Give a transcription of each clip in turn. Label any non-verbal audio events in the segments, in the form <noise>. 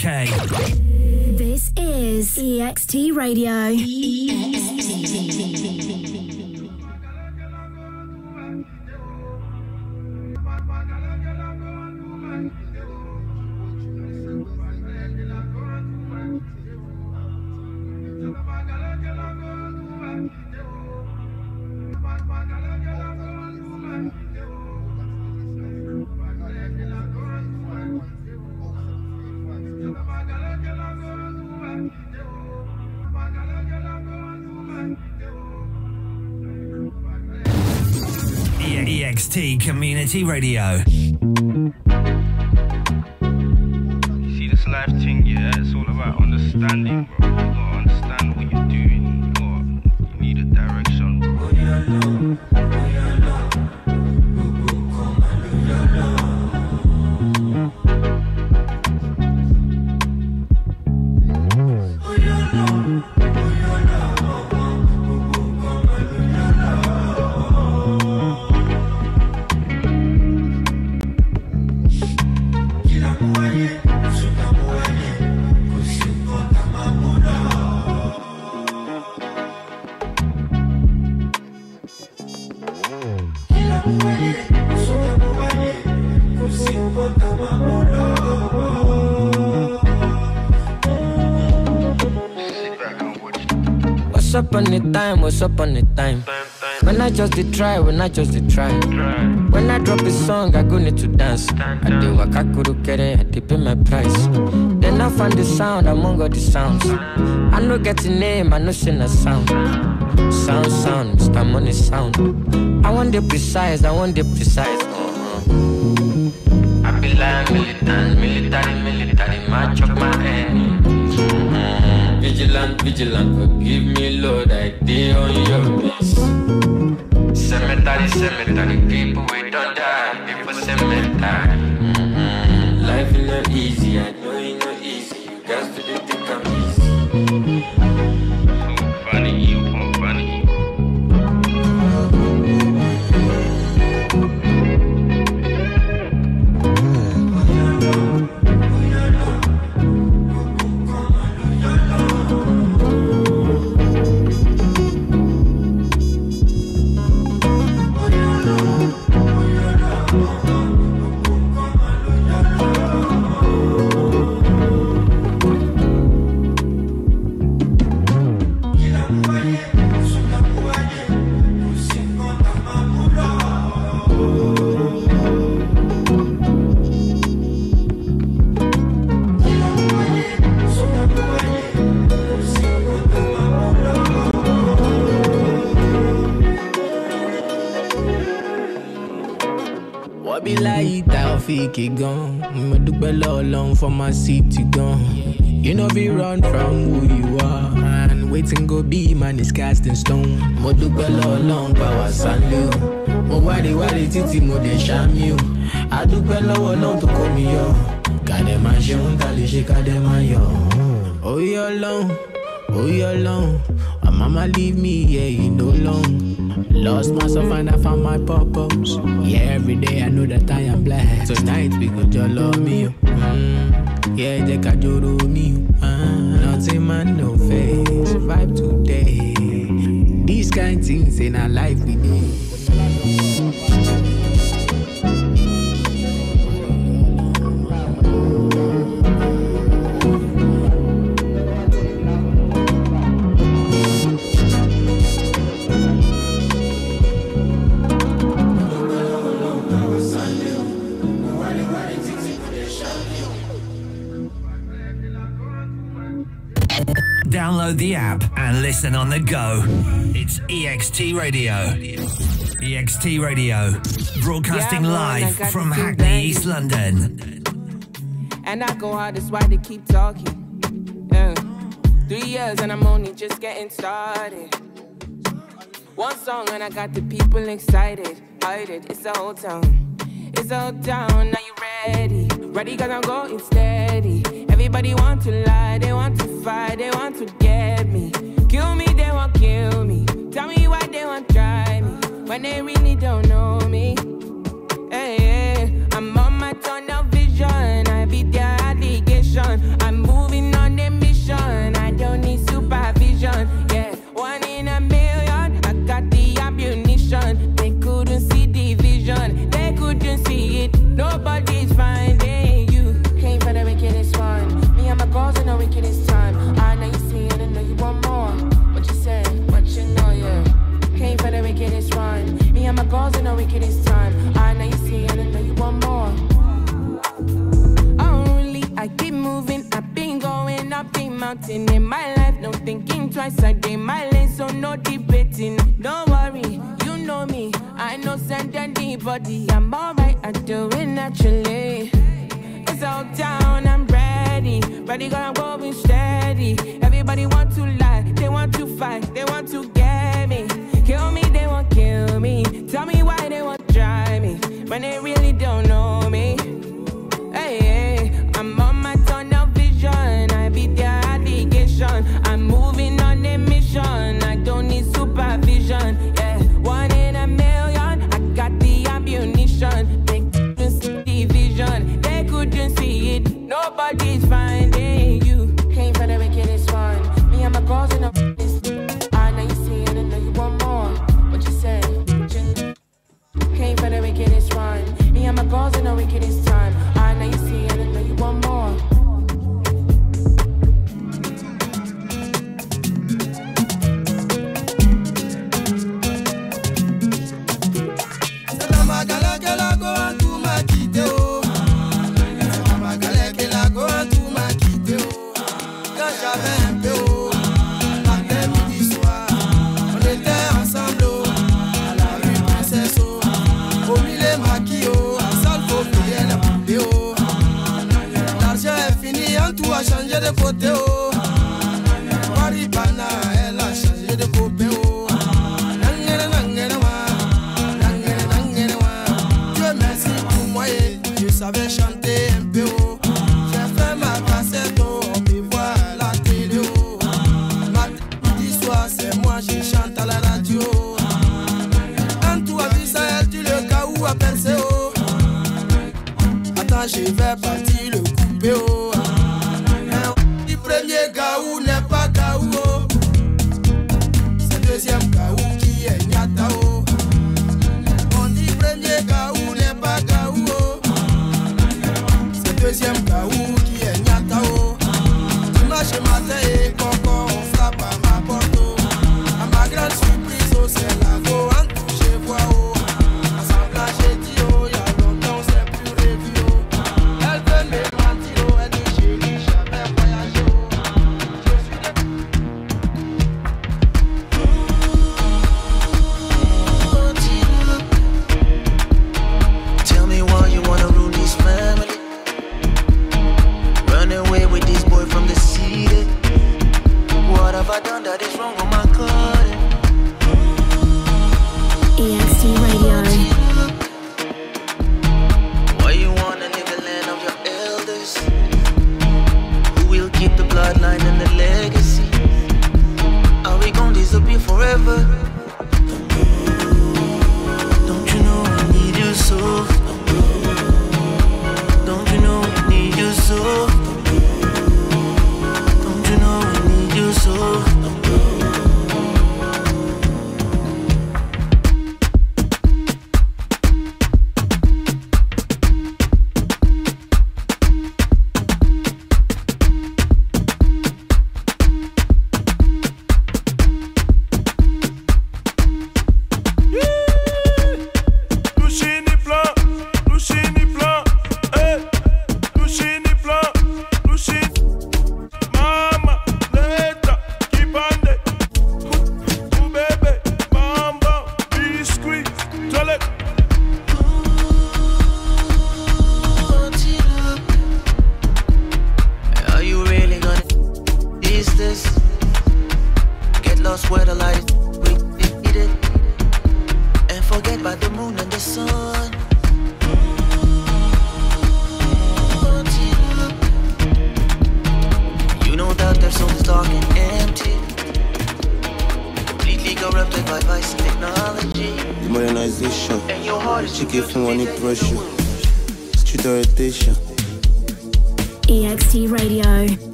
UK. This is EXT Radio. EXT Community Radio. Up on the time? When I just did try, when I just did try. When I drop a song, I go need to dance. I do waka kuru kere, I did pay my price. Then I find the sound among all the sounds. I no get a name, I no sing a sound. Sound, sound, Mr. Money sound. I want the precise, I want the precise. Uh-huh. I be like militant, military, military, match up my hand. Vigilant, vigilant, forgive me, Lord, I did on your miss. Cemetery, cemetery, people we don't die, people cemetery. Mhm. Life is not easy, I for my city gan. You no fit run from who you are. And wetin go be man is cast in stone. Mo dúpẹ́ lọ́ọ̀lọ́run pa wá sálẹ̀ o. Mo wáde wáde títí mo dẹ̀ ṣámi o. A dúpẹ́ lọ́wọ́ náà tó kó mi yọ. Kàdé máa ṣe ohun tá a lè ṣe kàdé máa yọ. Oyè ọlọ́run, oyè ọlọ́run. My mama leave me here, you no long. Lost myself and I found my purpose. Yeah, every day I know that I am blessed. Tonight we go love me. Mm, yeah, they can joro me. Uh, nothing man, no face. Vibe today. These kind things in our life we need. Listen on the go. It's EXT Radio. EXT Radio, broadcasting Yeah, I'm going, I live from Hackney. East London. And I go hard, that's why they keep talking. Yeah. Three years and I'm only just getting started. One song and I got the people excited. It, it's the whole town. It's the whole town, now you ready? Ready cause I'm going steady. Everybody want to lie, they want to fight, they want to get me. Kill me, they want kill me. Tell me why they won't try me. When they really don't know me. happy mountain in my life. No thinking twice, I did my lane, so no debating. Don't worry, you know me. I know send anybody. I'm alright, I do it naturally. It's all down, I'm ready. Ready, gonna go in steady. Everybody want to lie, they want to fight, they want to get me. Kill me, they won't kill me. Tell me why they won't drive me when they really don't know me. nobody's finding you. Came for the wickedest one. Me and my girls in the business. I know you see it and know you want more. What you say? Came for the wickedest one. Me and my girls in the wickedest de je savais chanter. J'ai fait ma cassette, oh. Puis voir la télé, soir, c'est moi, je chante à la radio. Quand tu tu le cas où à. Attends, je vais partir le couper, oh.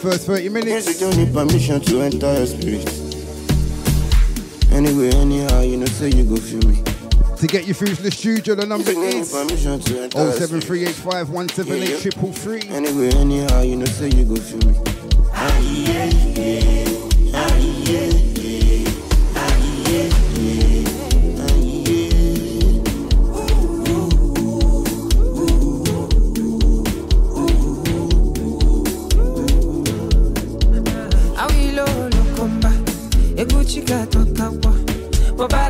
first 30 minutes. Music don't need permission to enter your spirit. Anyway, anyhow, you know, say you go feel me. To get you through to the studio, the number is 07385 triple three. Anyway, anyhow, you know, say you go feel me. Ah, yeah. Ah, yeah. got on.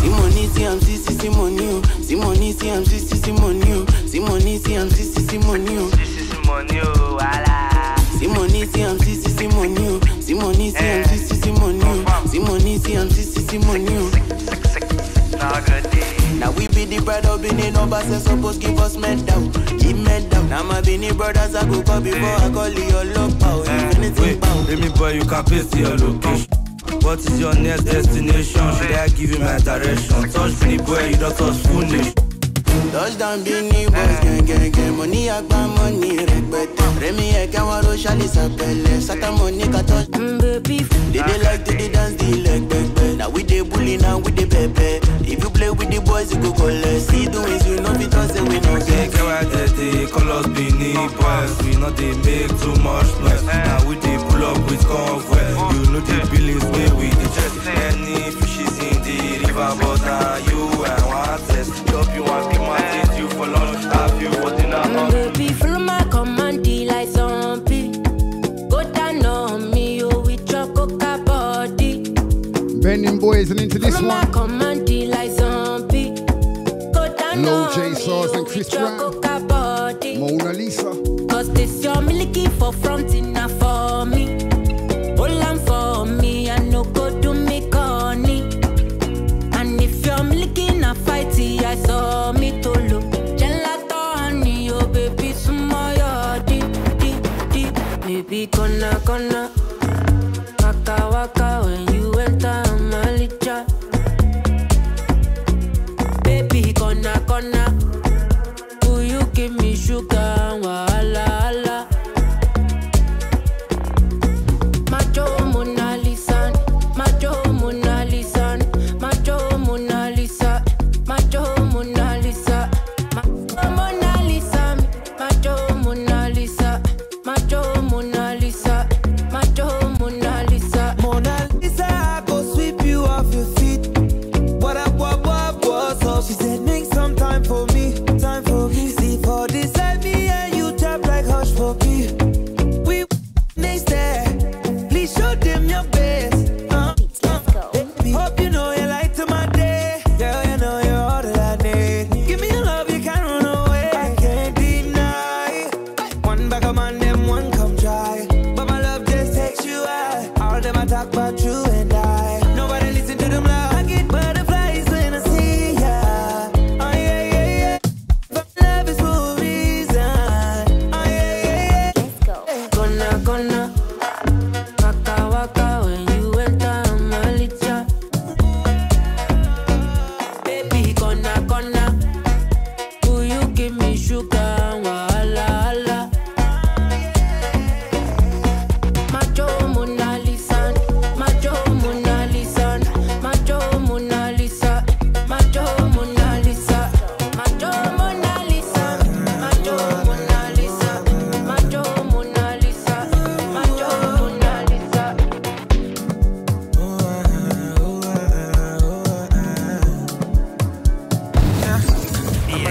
Simoni, Simsi, Simoni, oh. Simoni, Simsi, Simoni, oh. Simoni, Simsi, Simoni, oh. Simoni, voilà. Simoni, Simsi, Simoni, Simoni, Simsi, Simoni, Simoni, Simsi, Simoni. Now we be the bread of Bini numbers and suppose give us men down, give men down. Now my Bini brothers I go call before I call you your love power. Wait, let me buy you capacity your location. What is your next destination? Should I give you my direction? Touch me, boy, you don't touch foolish. Touchdown Beanie Boys, gang, gang, gang Money agba, money rẹpẹtẹ Rẹmi ẹ̀kẹ́ wọn ló I'm Sátá mo money, I touch beef. They they like to the dance, they like back back. Now we they bully, now we they pepe. If you play with the boys, you go collect. See the ways you know me, don't say we not get. Take they dirty colors, be need boys. We not they make too much noise. Now we they pull up with convoy. You know the feelings where we the chest. Any boys, and into this one. Lojay Sarz and Chris Brown. Mona Lisa. Cause this your milky for fronting now for me. For me, no go me corny. And if you're milky na fighty, I saw me to look. Gelato honey, oh baby, di di di. Baby, gonna gonna.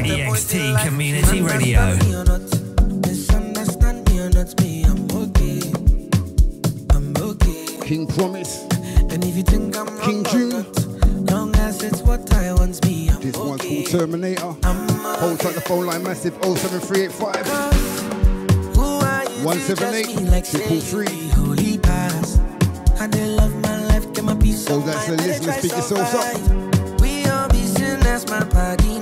EXT Community Radio. King Promise. And if you think I'm King June. Long as it's what I I'm This one's called Terminator. Hold tight the phone line massive 07385. 178 like. Holy pass. I love my life, get my peace. That's the yourselves up. We all be that's my body.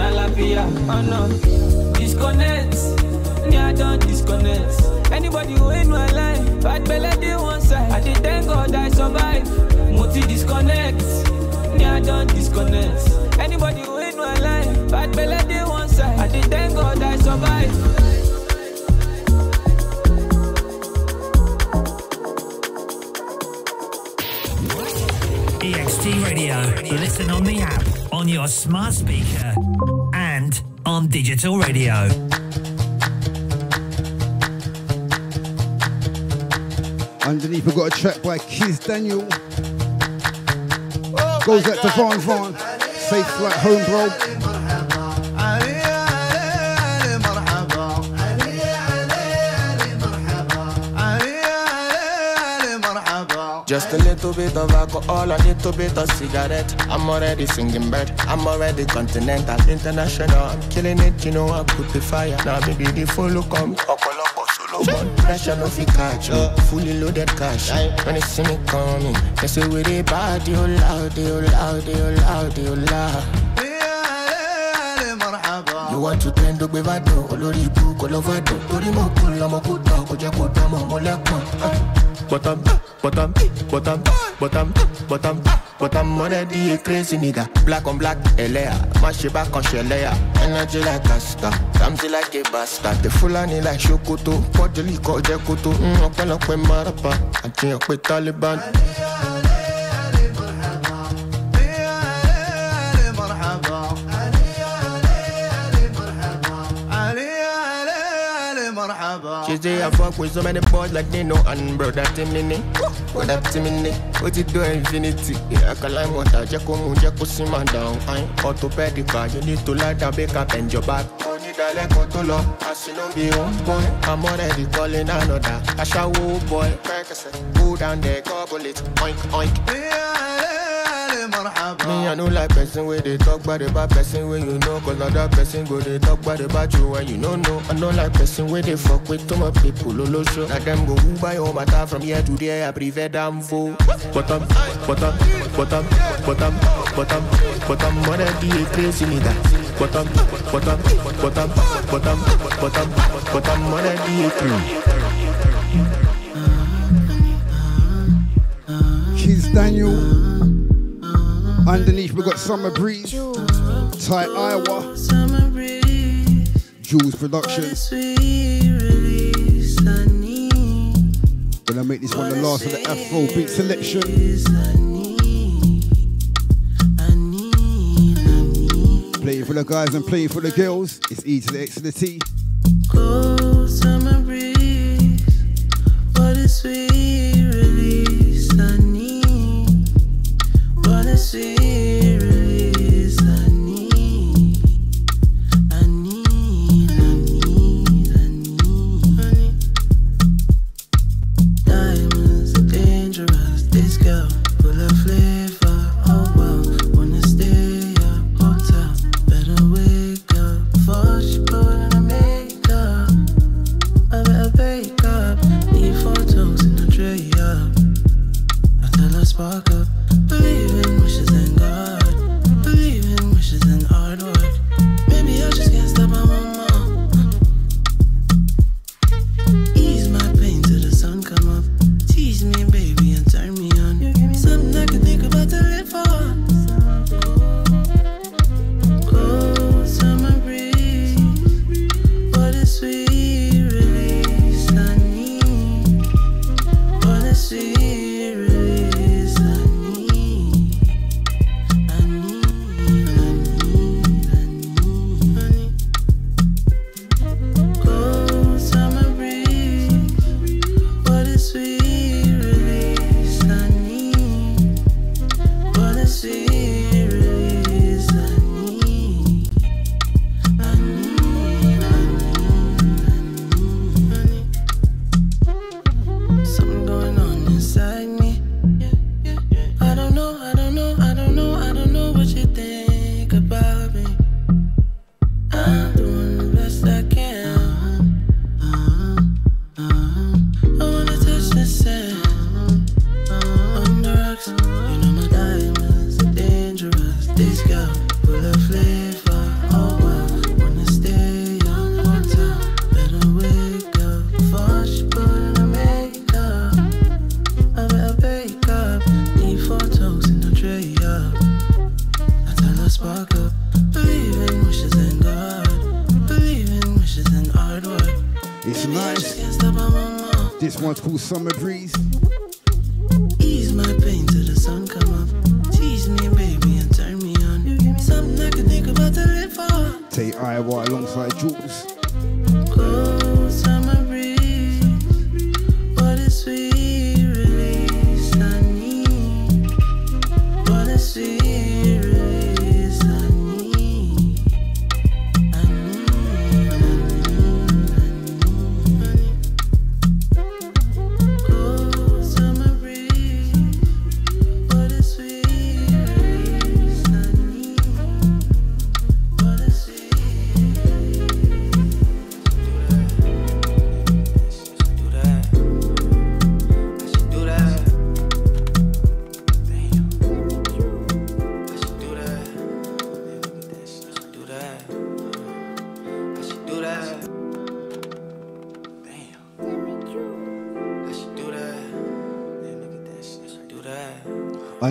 Alafia. Oh disconnect. I don't disconnect. Anybody ain't no line, bad one side. I did thank God I survive. Moti disconnect. I don't disconnect. Anybody ain't no line, bad one side. I did thank God I survive. EXT Radio. Listen on the app, on your smart speaker, on digital radio. Underneath, we've got a track by Kiz Daniel. Goes out to Von Von. Safe flight home, bro. Just a little bit of alcohol, a little bit of cigarette. I'm already singing bird. I'm already continental, international. I'm killing it, you know I put the fire. Now maybe the follow come. Pressure no fit catch you. Fully loaded cash. When they see me coming, they say we dey bad, you loud, you loud, you loud, you loud. You want to trend ogbe vado, olórí ibú kò lọ vado. Torí mo kú lọmọ kú tán, kò jẹ́ kó dán mọ́ mo Bottom, bottom, bottom, bottom, bottom, already a crazy nigga. Black on black, Elea. Mash it back on Shelea. Energy like a star, something like a bastard. The Fulani like Shokoto, called Jekoto. Mm, ọpẹ́lọpẹ́ Marapa, àti ọpẹ́ Taliban. She say I fuck with so many boys like they know and bro that Timini, bro that Timini. What you do infinity? Yeah, I can line water, just come on, just go simmer down. I'm orthopedic, you need to lie down, back up and your back. Onídàálẹ́kọ̀ọ́ tó lọ, àsìnú bí ó ń boy. I'm already calling another. Aṣáwó boy, go down there, gobble it, oink oink. Me, I know like person where they talk about the bad person when you know Cause other person go they talk about the bad you when you don't know. I know like person where they fuck with too much people lolo show Like them go who buy all matter from here to there? I prefer damn fool. Bottom, bottom, bottom, bottom, bottom, bottom Wanna be a crazy nigga. Bottom, bottom, bottom, bottom, bottom, bottom Wanna be a crazy Kiz Daniel. Underneath, we got Summer Breeze, Ty Iowa, Jules Productions. Gonna make this one the last of the Afro beat selection. Playing for the guys and playing for the girls. It's E to the X to the T. Cold summer breeze, what a sweet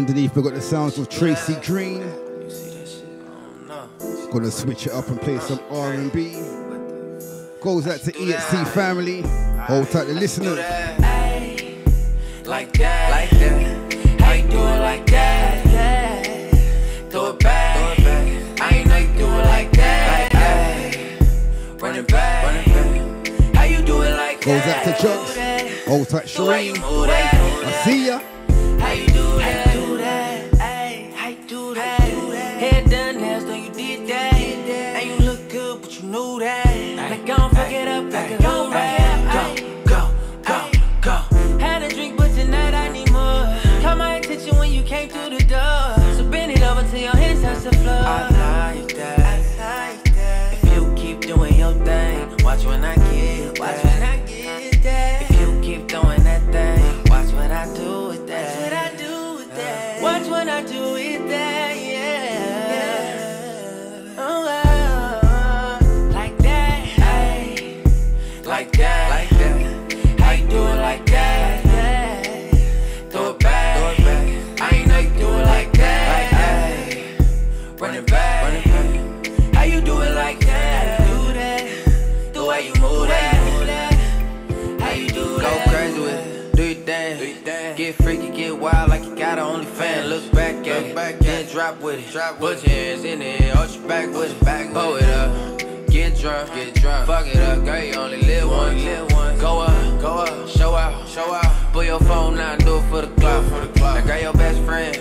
underneath, we've got the sounds of Tracy Green. Gonna switch it up and play some R&B. Goes out to EXT family. Hold tight the listeners. Like that, like that. How you do it like that? Throw it back. I ain't know you do it like that. Running back. How you do it like that? Goes out to Chucks. Hold tight Shereen. I see ya. your hands touch the floor. I like that. I like that. If you keep doing your thing, watch when I at it. Then drop with it. Drop Put your hands in it. Arch your back with it. Back Pull it up. Get drunk. Get drunk. Fuck it up. Girl, you only live once. Go up. Go up. Show out. Show out. Put your phone out and do it for the clock. For the clock. Now got your best friend.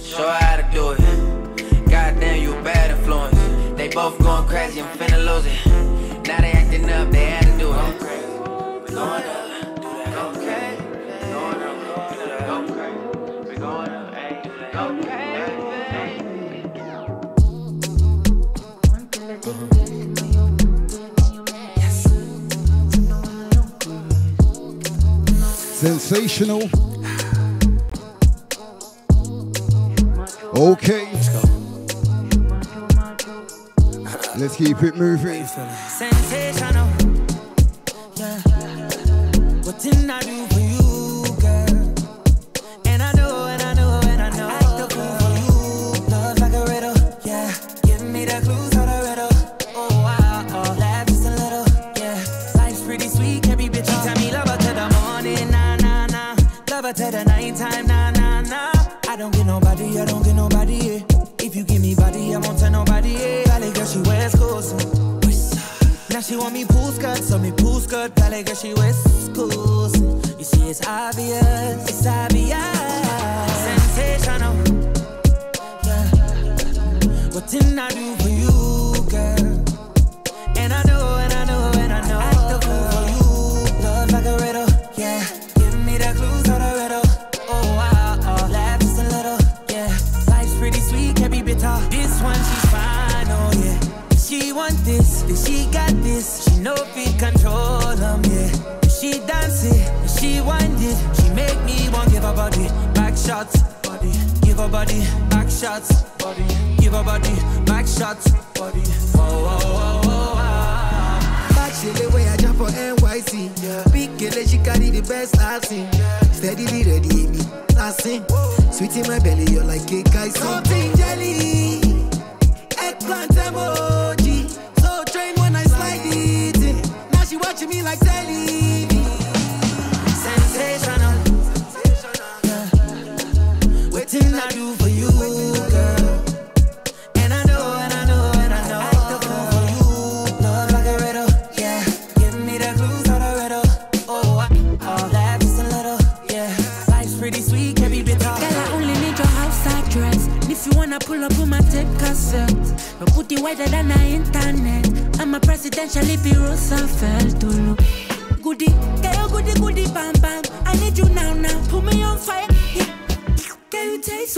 Show her how to do it. Goddamn, you a bad influence. They both going crazy. I'm finna lose it. Now they acting up. They had to do it. Going up. Going Okay. Sensational. Okay. Let's, Let's keep it moving. Sensational. Yeah. What did I do? want me pool skirt, so me pool skirt, ballet girl, she wears schools. You see, it's obvious, it's obvious. Sensational, yeah. What did I do? body, back shots, body. Give her body, back shots, body. Oh, oh, oh, oh, ah. Back the way I jump for NYC. Yeah. Big girl, she carry the best I've seen. Yeah. Steadily ready, me, dancing. Sweet in my belly, you're like cake icing. Something jelly, eggplant emoji. So train when I slide it in. Now she watching me like that. I? And I know, and I know, and I know. I the flow for you, love like a riddle, yeah. Give me the clues on the riddle. Oh, I, all a little, yeah. Life's pretty sweet, can be bitter. Girl, I only need your house if you wanna pull up on my tape cassette, my booty wider than the internet. I'm a presidential if you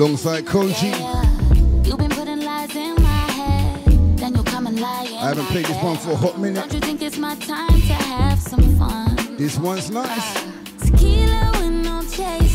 alongside Cole G. I haven't played this one for a hot minute. Don't you think it's my time to have some fun? This one's nice. Tequila with no chase.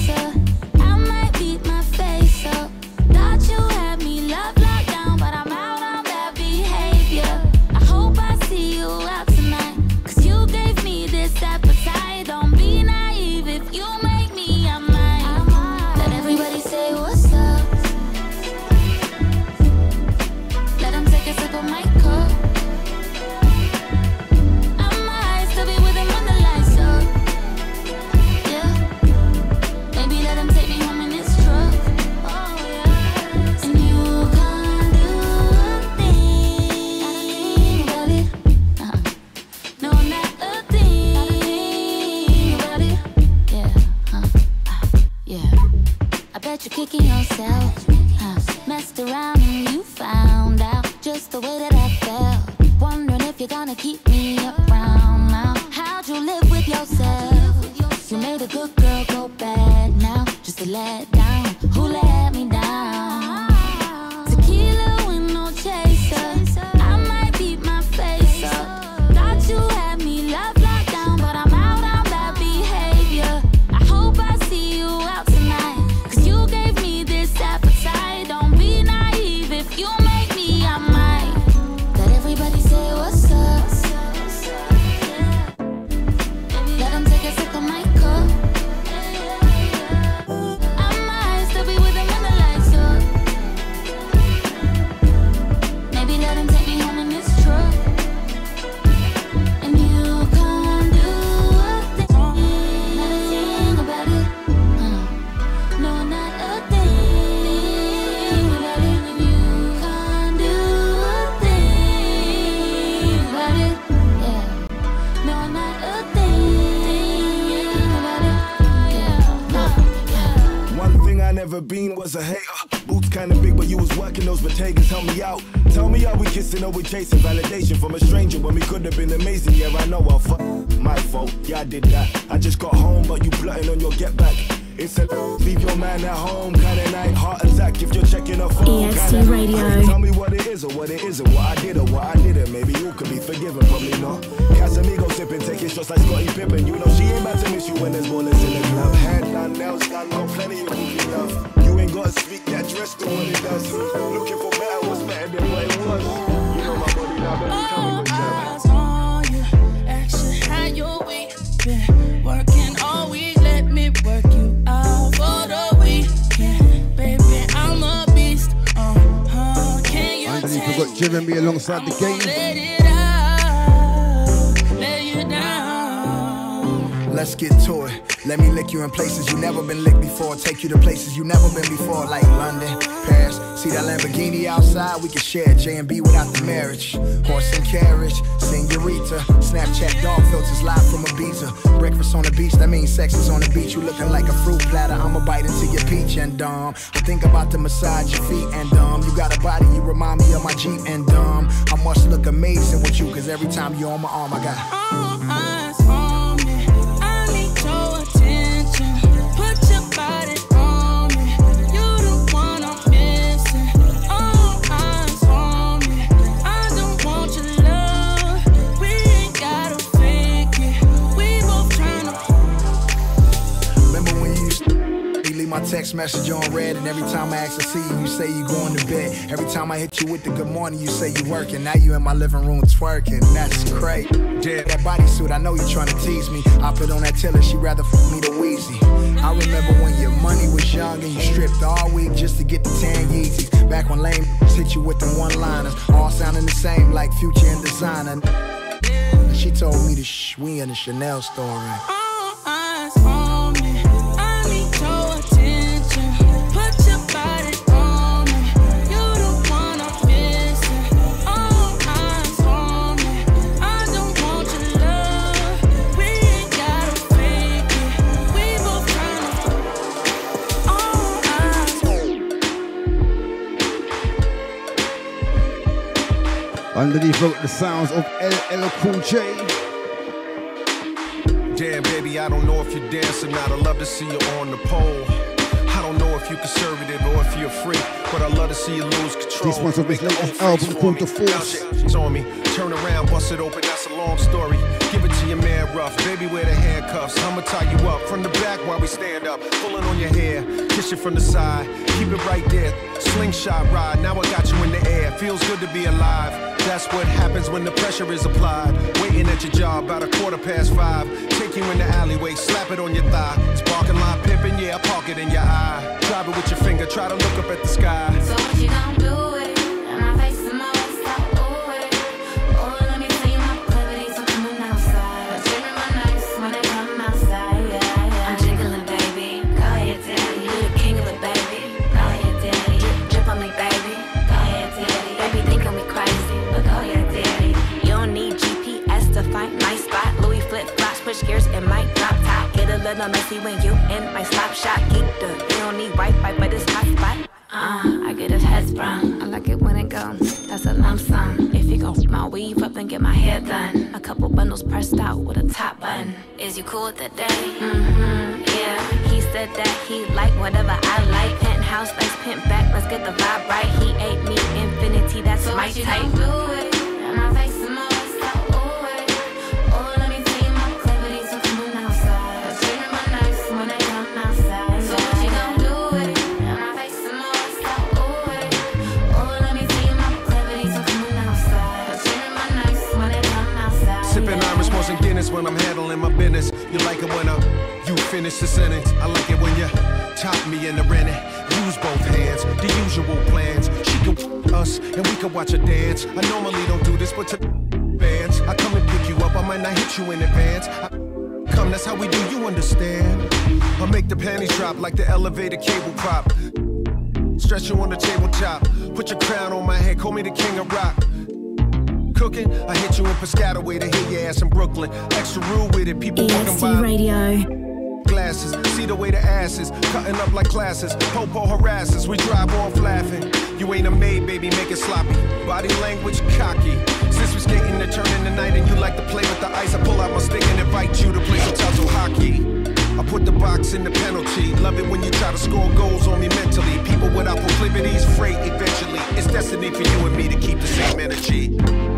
Driven me alongside I'm the game. Let's get to it. Let me lick you in places you never been licked before. Take you to places you never been before, like London, Paris. See that Lamborghini outside? We can share J and B without the marriage. Horse and carriage, senorita. Snapchat dog filters live from Ibiza. Breakfast on the beach, that means sex is on the beach. You looking like a fruit platter. I'ma bite into your peach and dumb. I think about to massage your feet and um. You got a body, you remind me of my Jeep and dumb. I must look amazing with you, cause every time you're on my arm, I got. Text message on red, and every time I ask to see you, you say you going to bed. Every time I hit you with the good morning, you say you working. Now you in my living room twerking. That's great. Yeah, that bodysuit, I know you trying to tease me. I put on that tiller, she rather fuck me to Weezy. I remember when your money was young and you stripped all week just to get the tan Yeezys. Back when lame <laughs> hit you with the one-liners, all sounding the same like Future and Desiigner. She told me to shh, we in the Chanel store. Underneath wrote the sounds of LL Cool J. Damn, baby, I don't know if you're dancing or not. I love to see you on the pole. I don't know if you're conservative or if you're free, but I love to see you lose control. This one's of his latest album called The Force. It's on me. Turn around, bust it open. That's a long story. Give it to your man rough. Baby, wear the handcuffs. I'ma tie you up from the back while we stand up. Pulling on your hair, kiss you from the side. Keep it right there. Slingshot ride. Now I got you in the air. Feels good to be alive. That's what happens when the pressure is applied. Waiting at your job about a quarter past five. Take you in the alleyway, slap it on your thigh. It's parking lot pimping, yeah, I park it in your eye. Drive it with your finger, try to look up at the sky. So what you gon' do it? And my face is like ooh it. Oh, let me tell my proclivities are coming outside. Trimming my nights when they come outside. Yeah, yeah. I'm jiggling, baby. Go ahead, daddy. You the king of it, baby. Go ahead, daddy. Drip, on me, baby. Go ahead, daddy. They be thinking me crazy, but go ahead, daddy. You don't need GPS to find my spot. Louis flip flops, switch gears and might drop top. Get a little messy when you in my slop shot. Keep the you don't need Wi-Fi, but it's hot spot. Uh, I get his head sprung. I like it when it go. That's a lump sum. If you go my weave up and get my hair done. A couple bundles pressed out with a top button. Is you cool with that day? Mm-hmm. Yeah. He said that he like whatever I like. Penthouse, let's pimp back. Let's get the vibe right. He ate me infinity. That's So my type. do it. Sipping Irish Moss and Guinness when I'm handling my business. You like it when I, you finish the sentence. I like it when you top me in the rennet. Use both hands, the usual plans. She can us and we can watch her dance. I normally don't do this, but to bands, I come and pick you up. I might not hit you in advance. I, come, that's how we do. You understand? I make the panties drop like the elevator cable prop. Stretch you on the tabletop. Put your crown on my head. Call me the king of rock cooking. I hit you in Piscataway to hit your ass in Brooklyn. Extra rude with it, people walking by. Radio. Glasses, see the way the ass is cutting up like classes. Popo harasses, we drive off laughing. You ain't a maid, baby, make it sloppy. Body language cocky. Since we skating to turn in the night and you like to play with the ice, I pull out my stick and invite you to play some Tazo hockey. I put the box in the penalty. Love it when you try to score goals on me mentally. People without proclivities, freight eventually. It's destiny for you and me to keep the same energy.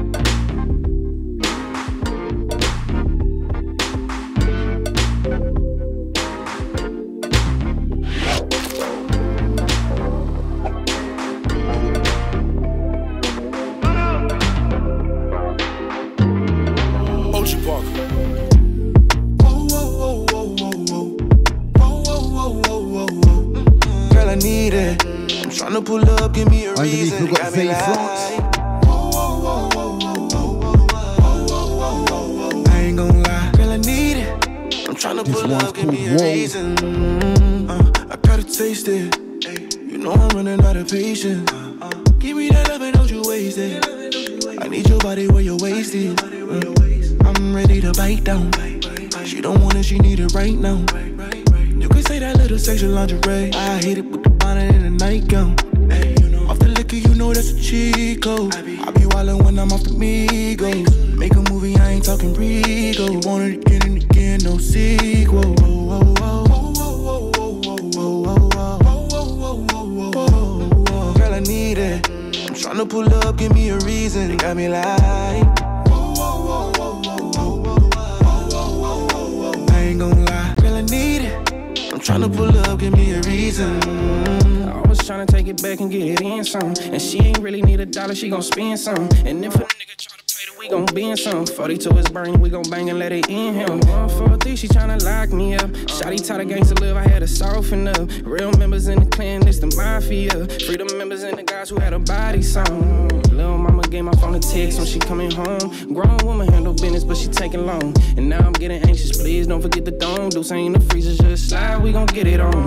We gon' bang and let it in him. 143, she tryna lock me up. Shotty taught a gangster live, I had to soften up. Real members in the clan, it's the mafia. Freedom members and the guys who had a body song. Lil' mama gave my phone a text when she coming home. Grown woman handle business, but she taking long. And now I'm getting anxious, please don't forget the dome. Deuce ain't the freezer, just slide, we gon' get it on.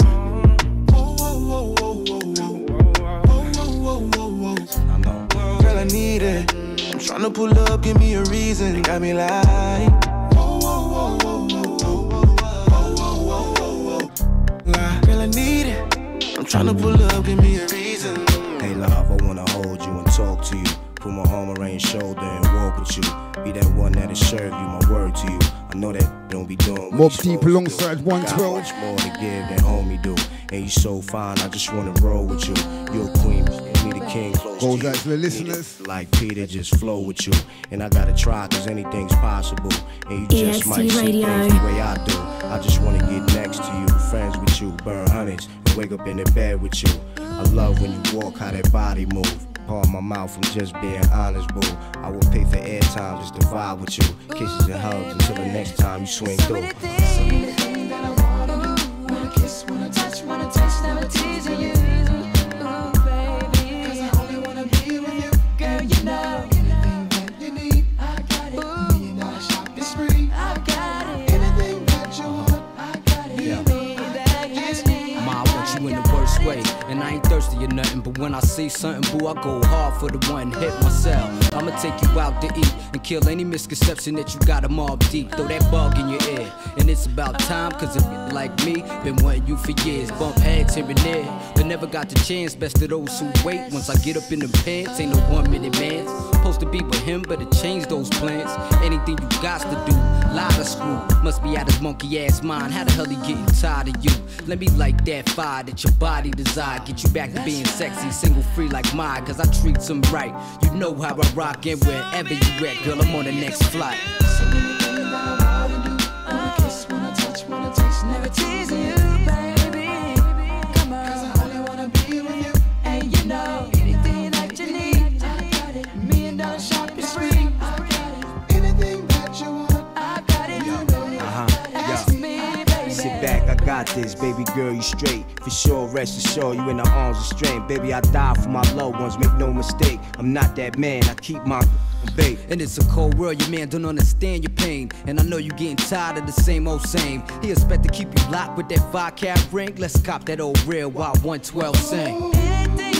Deep alongside Got 112. much more to give than homie do. And you so fine, I just wanna roll with you. You're a queen, me the king. Close Goes to out to the listeners. Like Peter, just flow with you. And I gotta try, cause anything's possible. And you just EXT might see Radio. things the way I do. I just wanna get next to you, friends with you, burn hundreds, and wake up in the bed with you. I love when you walk, how that body move. Pardon my mouth, I'm just being honest, boo. I will pay for airtime just to vibe with you. Kisses and hugs until the next time you swing through. Ma, thirsty or nothing, but when I see something, boo, I go hard for the one, hit myself. I'ma take you out to eat and kill any misconception that you got a mob deep. Throw that bug in your ear. And it's about time, cause a bitch like me, been wanting you for years. Bump heads here and there, but never got the chance. Best of those who wait. Once I get up in the pants, ain't no one minute man. Supposed to be with him, but it changed those plans. Anything you got to do, lie to screw. Must be out his monkey ass mind. How the hell he getting tired of you? Let me light that fire that your body desire. Get you back to being sexy, single free like mine. Cause I treat some right. You know how I rock and wherever you at, girl, I'm on the next flight. Never you, baby. Got this, baby girl, you straight. For sure, rest assured, you in the arms of strength. Baby, I die for my loved ones, make no mistake. I'm not that man, I keep my <laughs> bait. And it's a cold world, your man don't understand your pain. And I know you getting tired of the same old same. He expect to keep you locked with that cat ring. Let's cop that old real while 112 sing.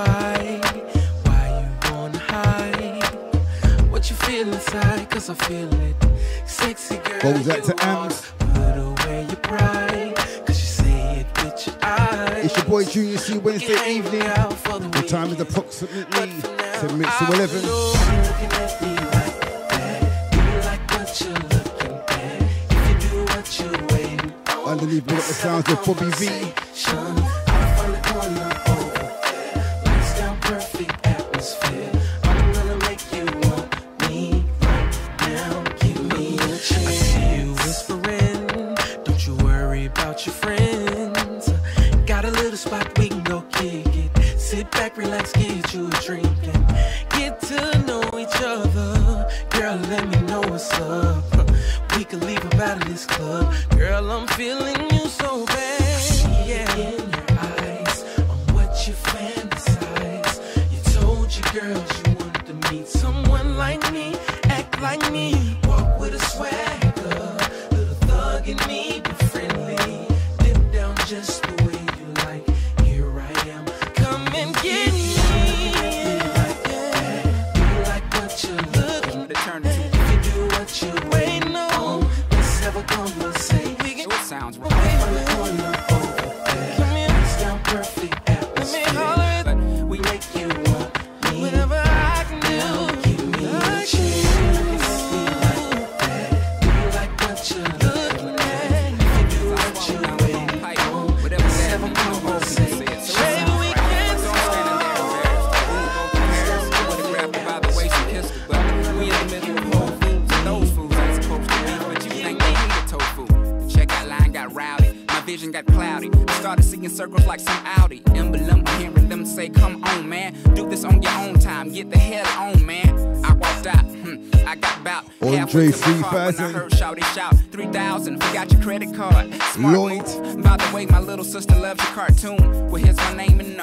Why? Why you wanna hide? What you feel inside? Cause I feel it. Sexy girl. Goes out to. Ams. Put away your pride. Cause you say it with your eyes. It's your boy Junior Cee Wednesday hang evening. the The time is approximately 10 minutes to 11. Looking at me like that. You like what you're looking at. If you do what you're waiting Underneath, we got the sounds of Bobby V. relax, get you a drink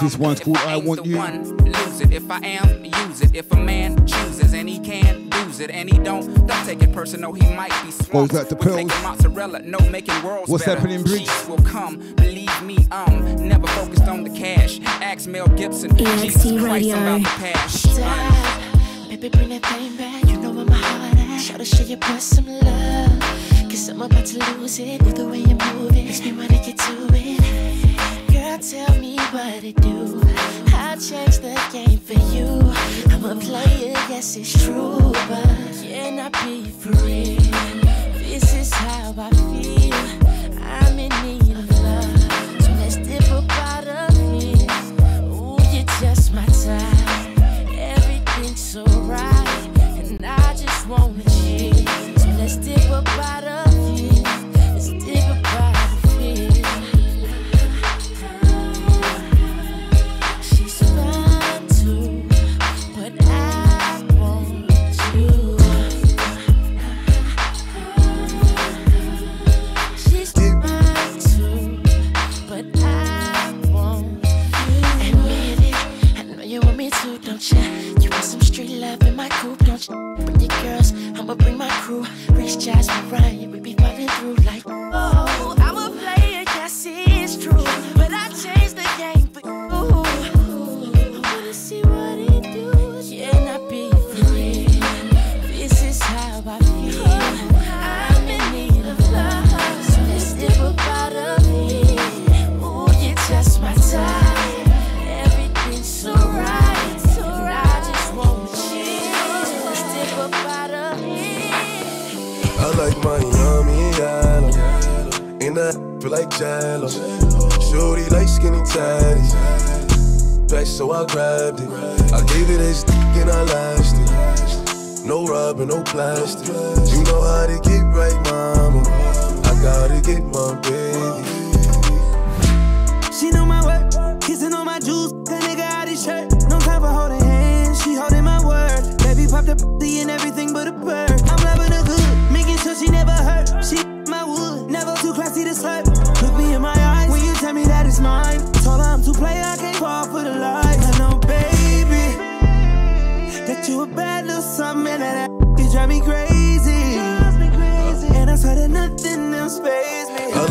This one's If called I I Want the You. one, lose it. If I am, use it. If a man chooses and he can lose it and he don't, don't take it personal. He might be smart. Goes out to We're Pills. mozzarella, no making worlds What's better. happening, Briggs? Jesus will come, believe me. Um, never focused on the cash. Ask Mel Gibson. Jesus Christ, I'm about to pass. Stop. Baby, bring that thing back. You know where my heart at. Show to show you boy some love. Cause I'm about to lose it. With the way you're moving, makes me wanna get to Tell me what it do. I changed the game for you. I'm a player, yes, it's true. But can I be free? This is how I feel. I'm in need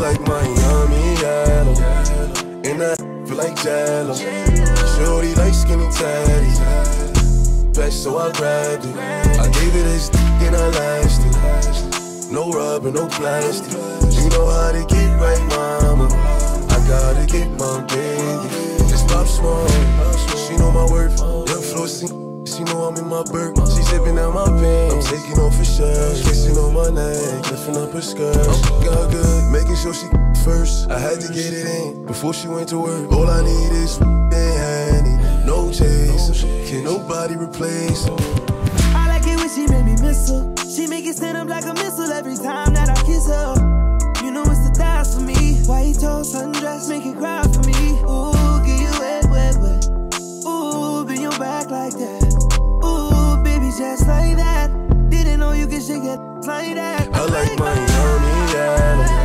like Miami yellow. In that feel like jello. Shorty like skinny tatties. Back so I grabbed it. I gave it this and I lashed it. No rubber, no plastic. You know how to get right, mama. I gotta get my baby. Just pop small. She know my worth. Young Flossie. She know I'm in my burp. She zipping out my pants. I'm taking off her shirt. Kissing on my neck. Lifting up her skirt. I'm good making sure she first. I had to get it in before she went to work. All I need is honey, no chase. Can nobody replace? I like it when she make me miss her. She make it stand up like a missile every time that I kiss her. You know it's the thighs for me. White toe sundress, make it cry for me. Ooh, get you wet, wet, wet. Ooh, bend your back like that. Ooh, baby, just like that. Didn't know you could shake it like that. I, like, my hernia.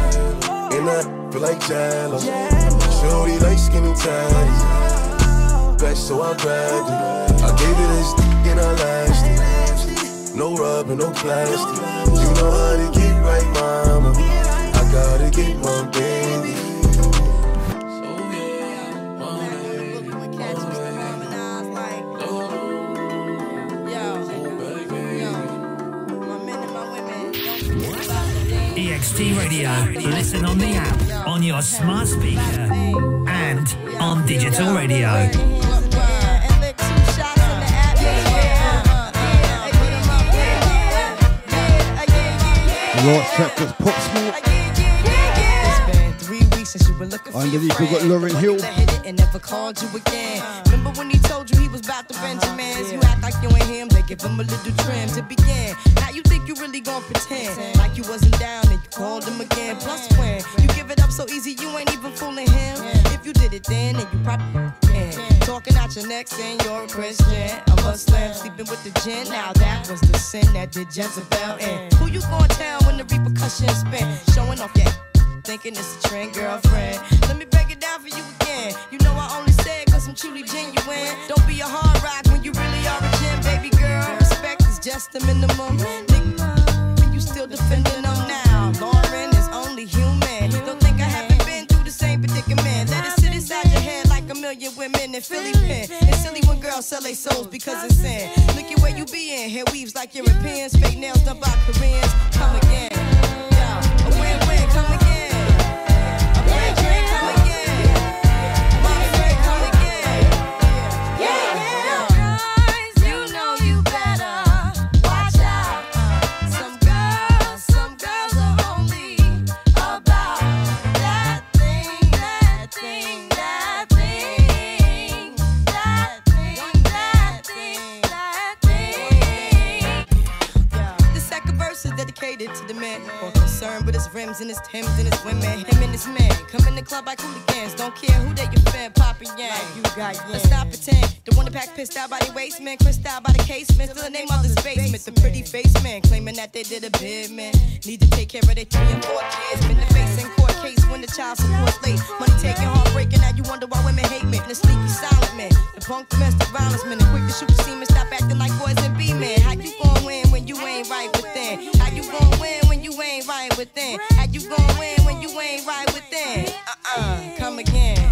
And I feel like Jello. Shorty like skinny tatties. Best, so I grabbed it. I gave it this and I lasted. No rubber, no plastic. You know how to get right, mama. I gotta get my baby. EXT Radio. Listen on the app, on your smart speaker, and on digital radio. Lord Trap just pop smoke. Underneath we got Lauryn Hill. and never called you again. Remember when he told you he was about to uh-huh. Benjamins? You act like you ain't him, they give him a little trim to begin. Now you think you really gon' pretend like you wasn't down and you called him again. Plus when you give it up so easy, you ain't even fooling him. If you did it then, then you probably can. Talking out your neck saying you're a Christian, a Muslim, sleeping with the gin. Now that was the sin that did Jezebel in. Who you gonna tell when the repercussions spin? Showing off your thinking it's a trend, girlfriend. Let me break it down for you again. You know I only say it cause I'm truly genuine. Don't be a hard rock when you really are a gem, baby girl. Respect is just the minimum. Nigga, you still defending them now. Lauryn is only human. Don't think I haven't been through the same predicament. Let it sit inside your head like a million women in Philly pen. It's silly when girls sell their souls because it's sin. Look at where you be in. Hair weaves like Europeans. Fake nails done by Koreans. Come again. Man more concerned with his rims and his Timbs and his women. Him and his man come in the club like hooligans. Don't care who they your fan, Papa Yang. You got Let's not pretend. The one that pack pissed out by the waist man, crissed out by the casement. Still the name of this basement. The pretty face man claiming that they did a bid man. Need to take care of their three and four kids. Been the face in court case when the child support late. Money taking, heartbreaking. Now you wonder why women hate me. The sneaky silent man, the punk domestic violence man, the quick to shoot the semen. Stop acting like boys and be men. How you gon' win when you ain't right within? How you gon' win when you ain't right within? How you gon' win when you ain't right within? Uh-uh, come again.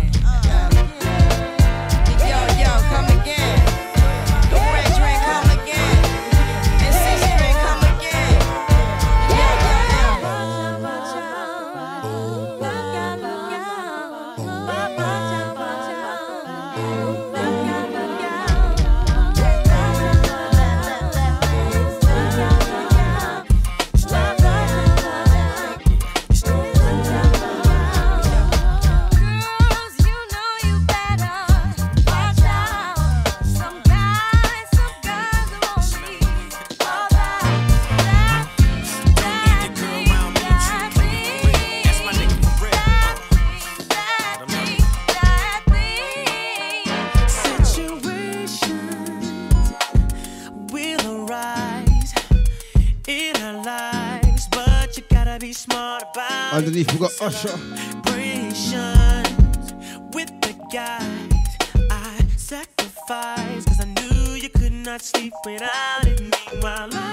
Underneath we got Usher. with the guys. I sacrificed cause I knew you could not sleep without it. Meanwhile,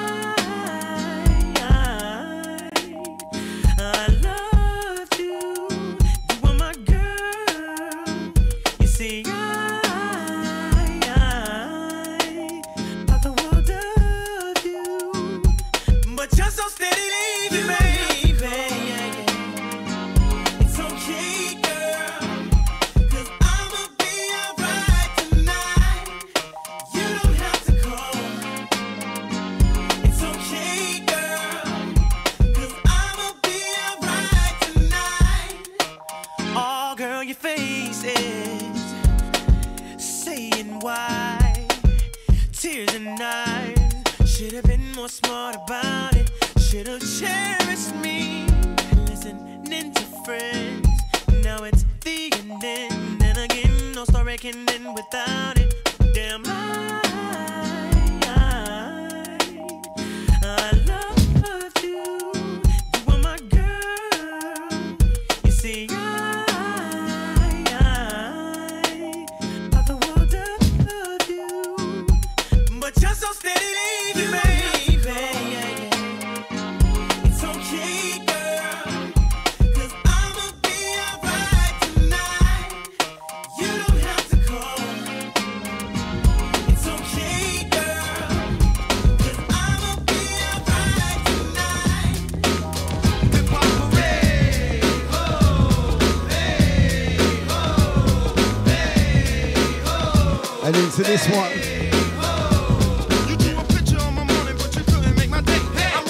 this one.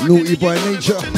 Louis by nature.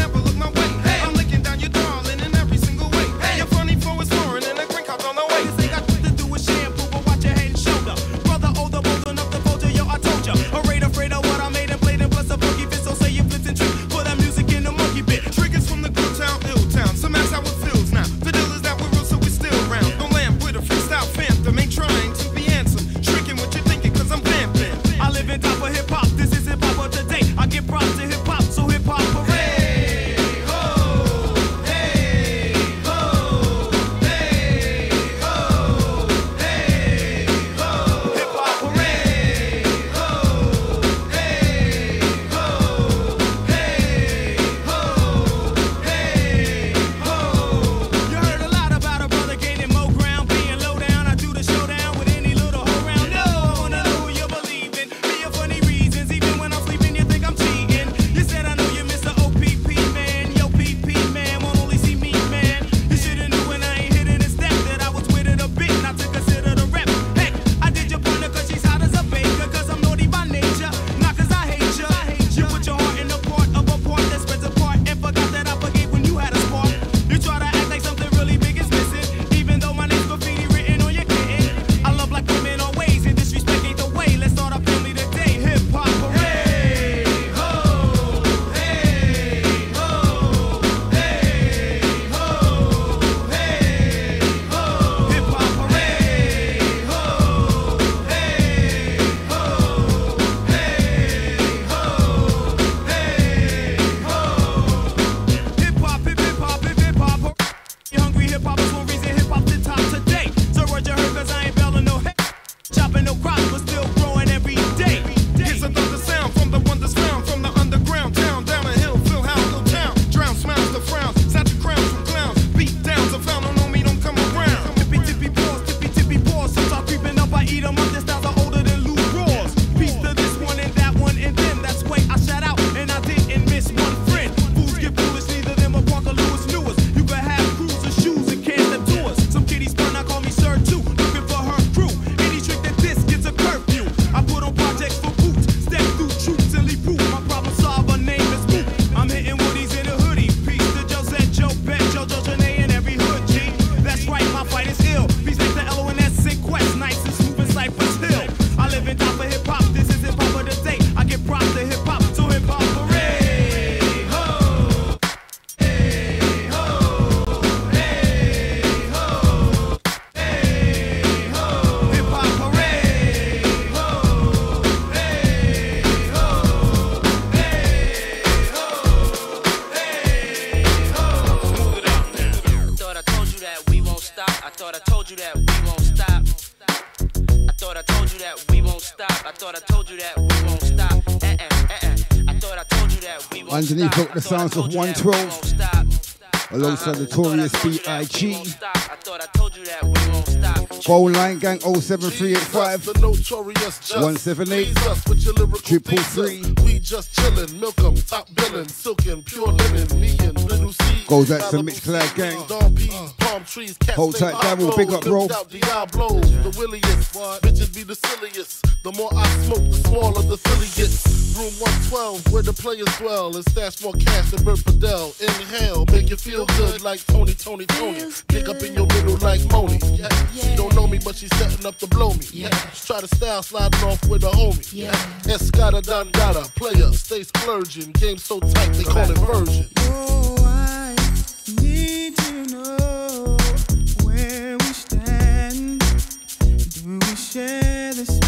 told you that we won't stop. I thought I told you that we won't stop. I thought I told you that we won't stop. Uh-uh, uh-uh. I thought I told you that we won't Underneath stop. Underneath the sounds of 112. Alongside uh-huh. Notorious B.I.G. Phone line gang 07385 178 Triple three. We just chillin', milk em, top billin', silkin', pure linen, me and little C. Goes out to Mitch Clyde gang trees. Hold tight, devil. big up, bro. The williest. Bitches be the silliest. The more I smoke, the smaller the silly gets. Room 112, where the players dwell. And stash more cash than Bert Inhale, make you feel good like Tony, Tony, Tony. Pick up in your middle like Moni. Yeah. yeah. She don't know me, but she's setting up to blow me. Yeah. yeah. Try to style, sliding off with a homie. Yeah. Escada player, stay splurging. Game so tight, they call it version. Oh, I need share this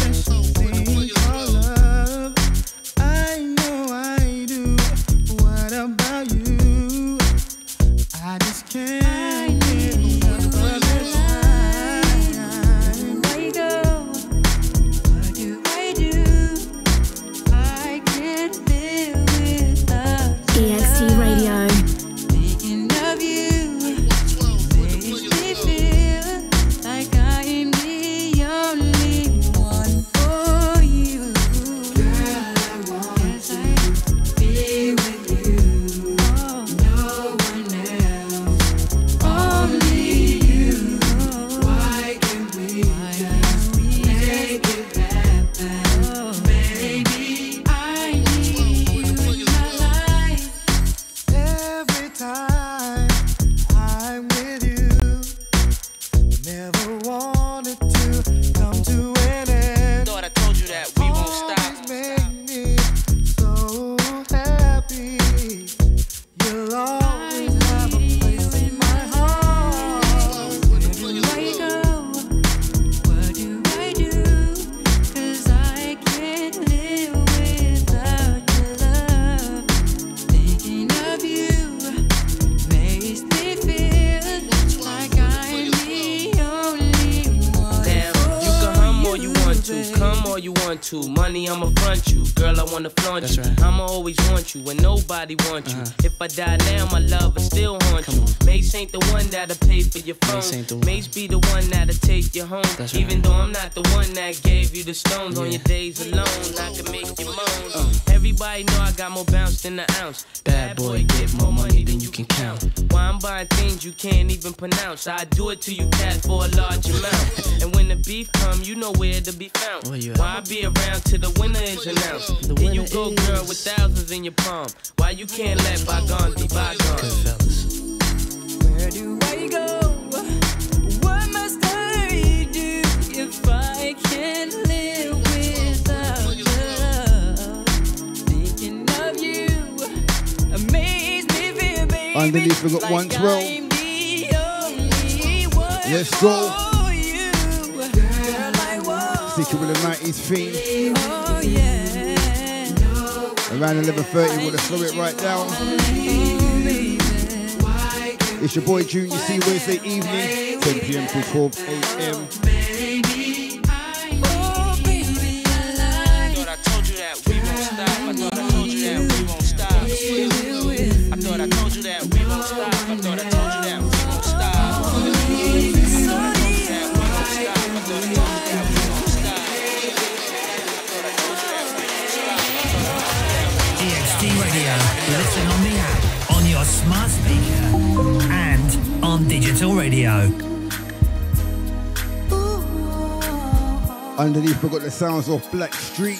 want you when nobody wants you. Uh-huh. If I die now, my love will still haunt you. Mase ain't the one that'll pay for your phone. Mase, be the one that'll take you home. Even though I'm not the one that gave you the stones on your days alone, I can make you moan. Uh. Everybody know I got more bounce than an ounce. Bad boy, get more money than you can count. Buying things you can't even pronounce. I do it to you, cat, for a large amount. And when the beef come, you know where to be found. Why be around till the winner is announced? Then you go, girl, with thousands in your palm. Why you can't let bygones be bygones? Where do I go? What must I do if I can't live without love? Underneath, we got like one Let's go. Sticking with the 90s theme. Oh, yeah. Around 11.30, we'll slow it right down. It's your boy Junior Cee Wednesday evening, 10 p.m. to 12 a.m. I Radio. Listen on the app, on your smart speaker, and on digital radio. Underneath, we got the sounds of Blackstreet.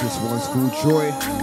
This one's called Joy.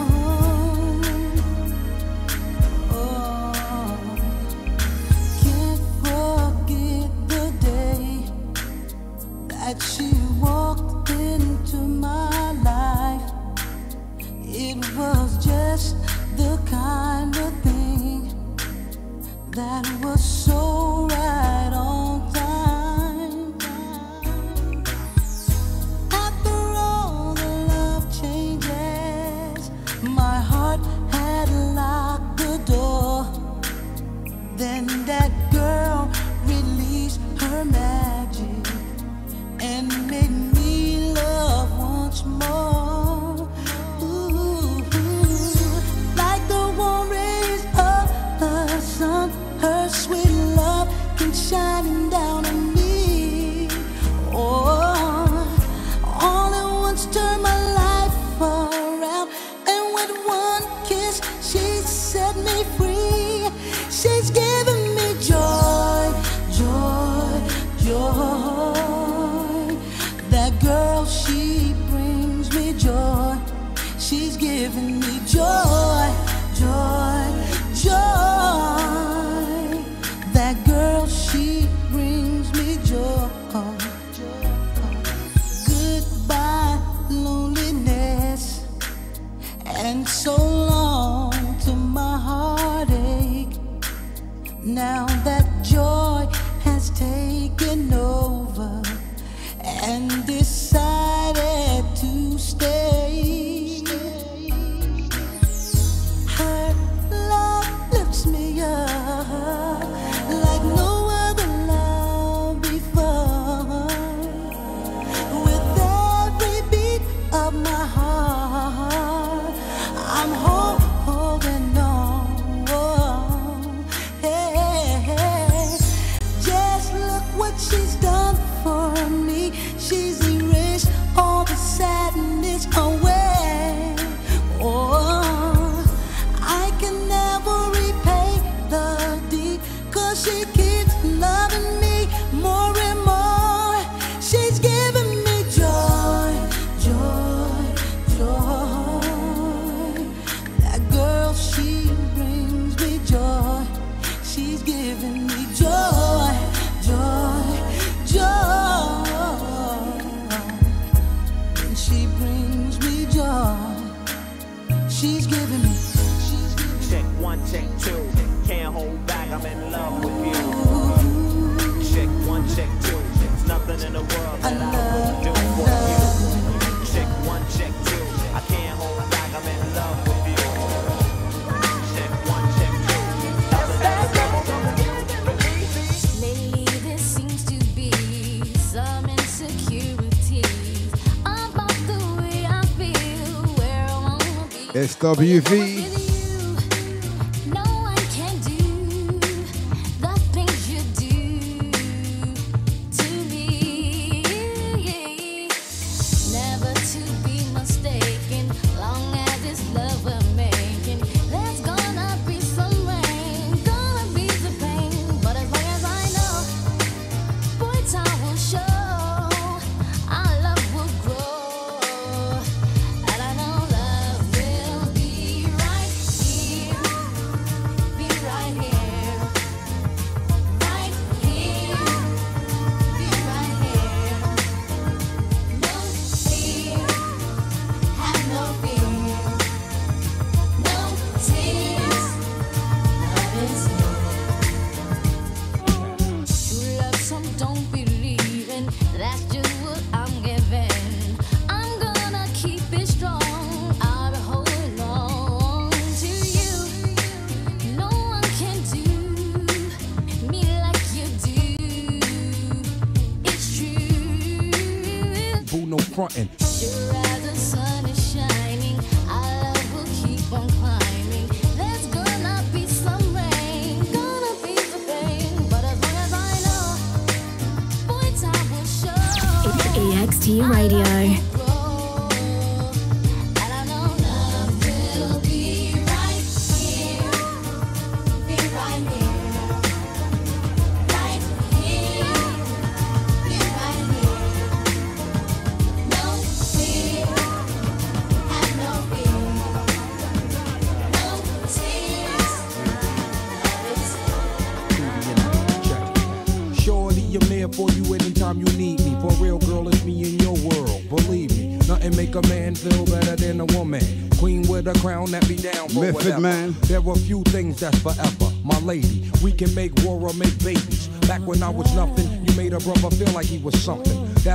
SWV.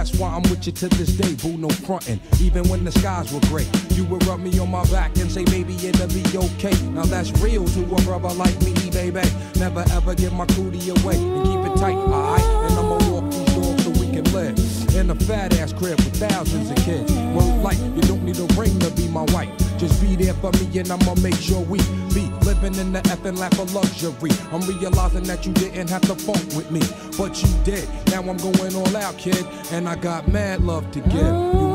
That's why I'm with you to this day, boo, no frontin'. Even when the skies were gray, you would rub me on my back and say, baby, it'll be okay. Now that's real to a brother like me, baby. Never ever give my cootie away and keep it tight, alright? And I'ma walk these doors so we can live in a fat ass crib with thousands of kids. Well, like, you don't need a ring to be my wife. Just be there for me and I'ma make sure we be living in the effing lap of luxury. I'm realizing that you didn't have to fuck with me, but you did. Now I'm going all out, kid, and I got mad love to give. You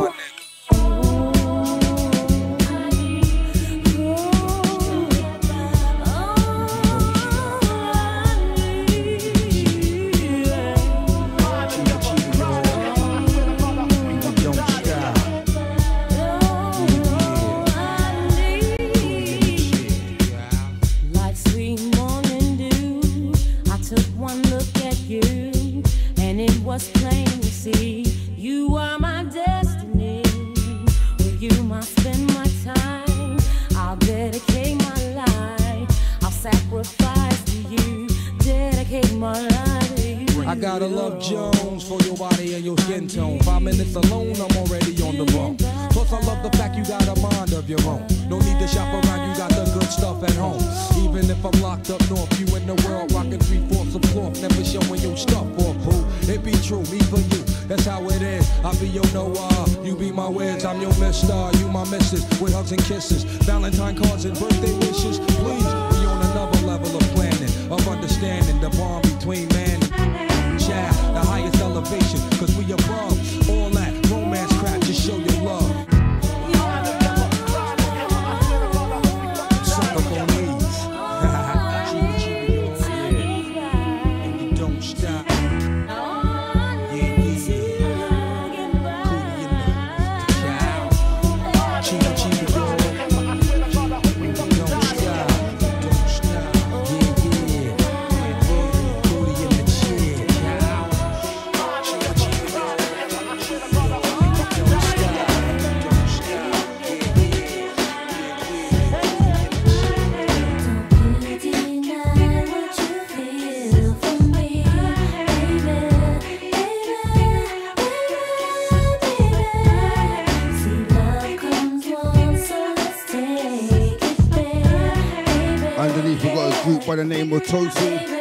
choices.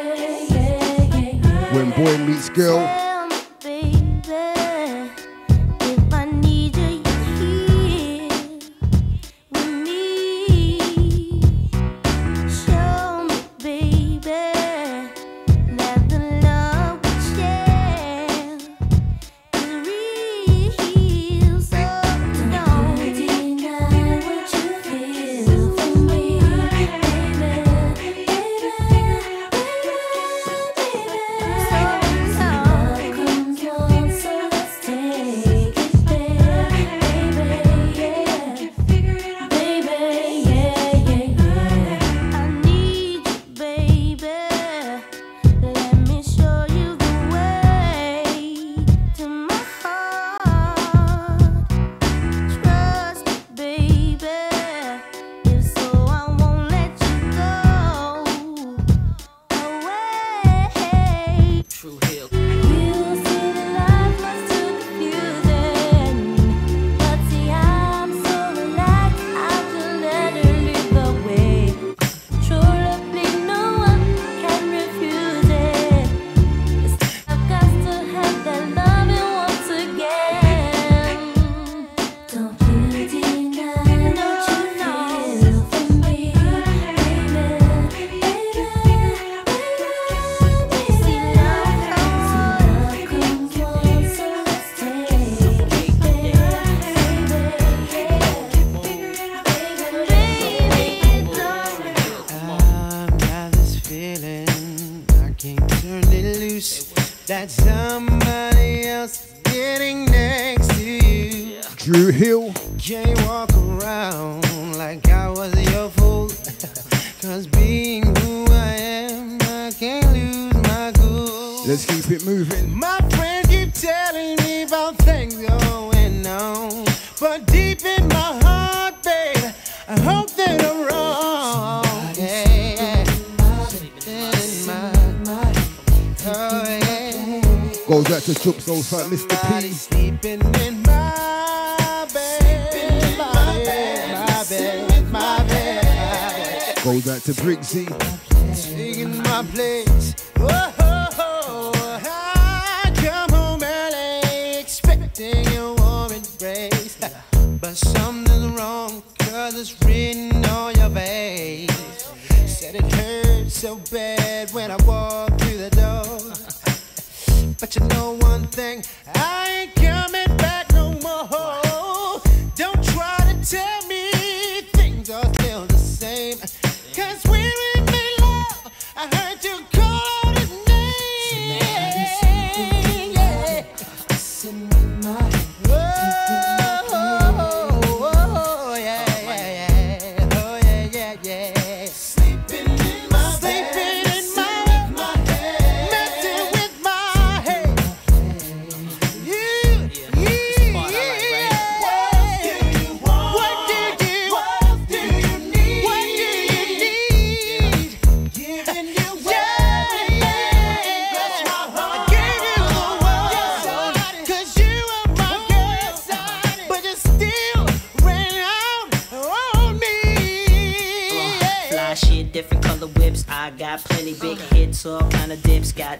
Goes out Mr. P. Sleeping in my bed, my bed, my bed, my. Goes out to Briggsy. Taking my place. Oh, oh, oh, I come home early, expecting a warm embrace. But something's wrong, cause it's written on your face. Said it hurt so bad when I walked through the door. But you know one thing, I ain't coming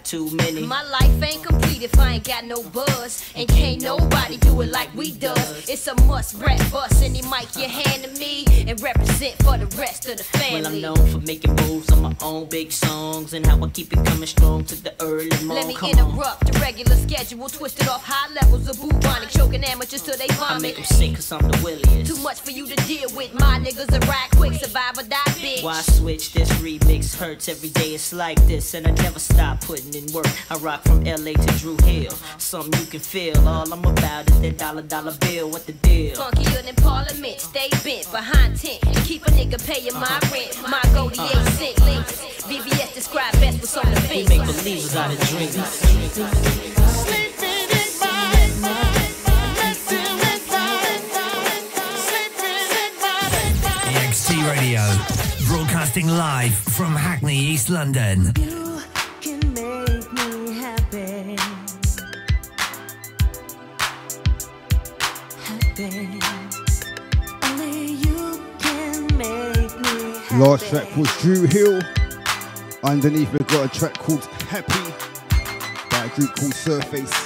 too many. My life ain't complete if I ain't got no buzz. And can't nobody do it like we does. It's a must rap bust any mic you hand to me and represent for the rest of the family. Well, I'm known for making moves on my own big songs and how I keep it coming strong to the early morning. Let me Come on. interrupt the regular schedule, twisted off high levels of bubonic, choking amateurs till they I make vomit. them sick cause I'm the williest. Too much for you to deal with. My niggas Why switch? This remix hurts every day. It's like this, and I never stop putting in work. I rock from LA to Dru Hill. Something you can feel. All I'm about is that dollar dollar bill. What the deal? Funkier than Parliament, stay bent behind tent and keep a nigga paying my uh-huh. rent. My goldie eight cent links. VVS describe best what's on the We make believers out of dreamers. EXT Radio, broadcasting live from Hackney, East London. Last track was Dru Hill. Underneath, we've got a track called Happy by a group called Surface.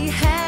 we had.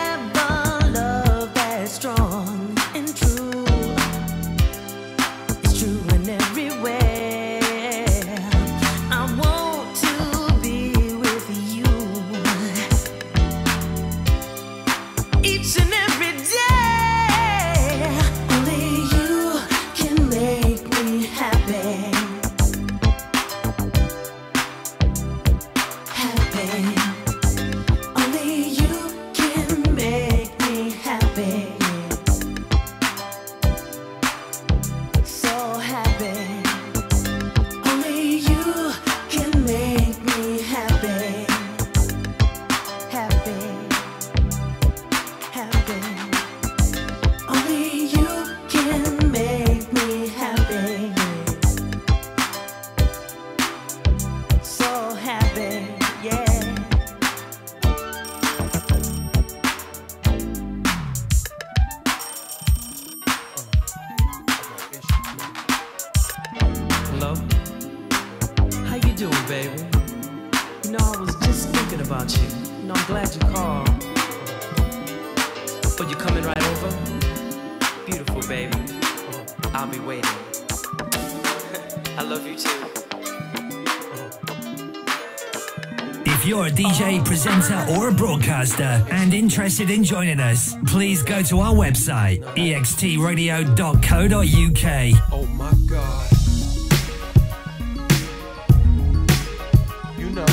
Or a broadcaster and interested in joining us, please go to our website, extradio.co.uk. Oh my God. You know.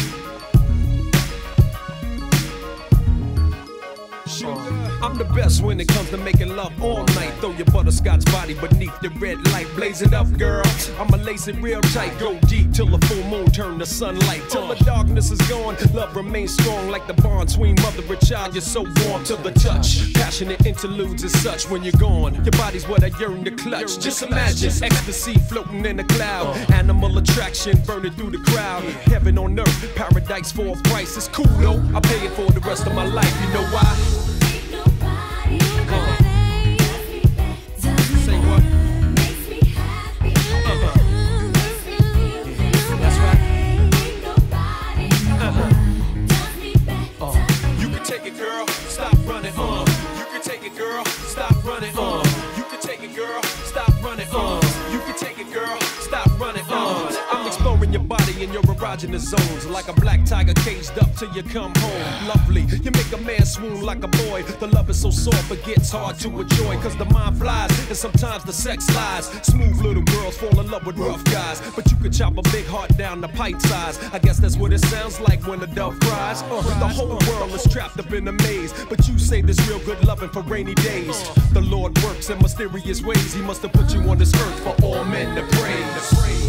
I'm the best when it comes to making love all night. Throw your butterscotch body beneath the red light. Blaze it up, girl. I'ma lace it real tight. Go the turn to sunlight. Till the darkness is gone, love remains strong like the bond between mother and child. You're so warm to the touch. Passionate interludes as such when you're gone. Your body's what I yearn to clutch. Just imagine ecstasy floating in the cloud. Animal attraction burning through the crowd. Heaven on earth, paradise for a price. It's cool though. I pay it for the rest of my life. You know why? You come home. Lovely, you make a man swoon like a boy. The love is so soft, it gets hard to enjoy. Cause the mind flies and sometimes the sex lies. Smooth little girls fall in love with rough guys. But you could chop a big heart down to pipe size. I guess that's what it sounds like when a dove cries. Uh, the whole world is trapped up in a maze. But you say this real good loving for rainy days. The Lord works in mysterious ways. He must have put you on this earth for all men to praise.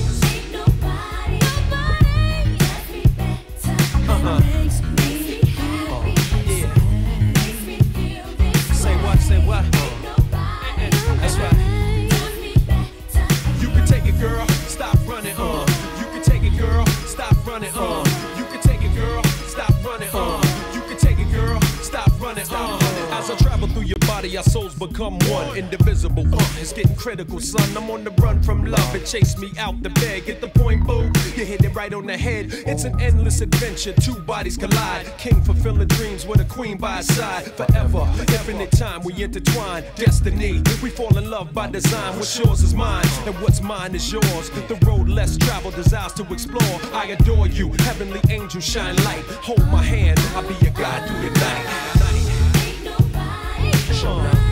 Critical, son. I'm on the run from love. It chased me out the bed. Get the point, boo? You hit it right on the head. It's an endless adventure. Two bodies collide. King fulfilling dreams with a queen by his side. Forever, infinite time, we intertwine. Destiny, we fall in love by design. What's yours is mine, and what's mine is yours. The road less traveled, desires to explore. I adore you, heavenly angel, shine light. Hold my hand, I'll be your guide through your night. Sure. Say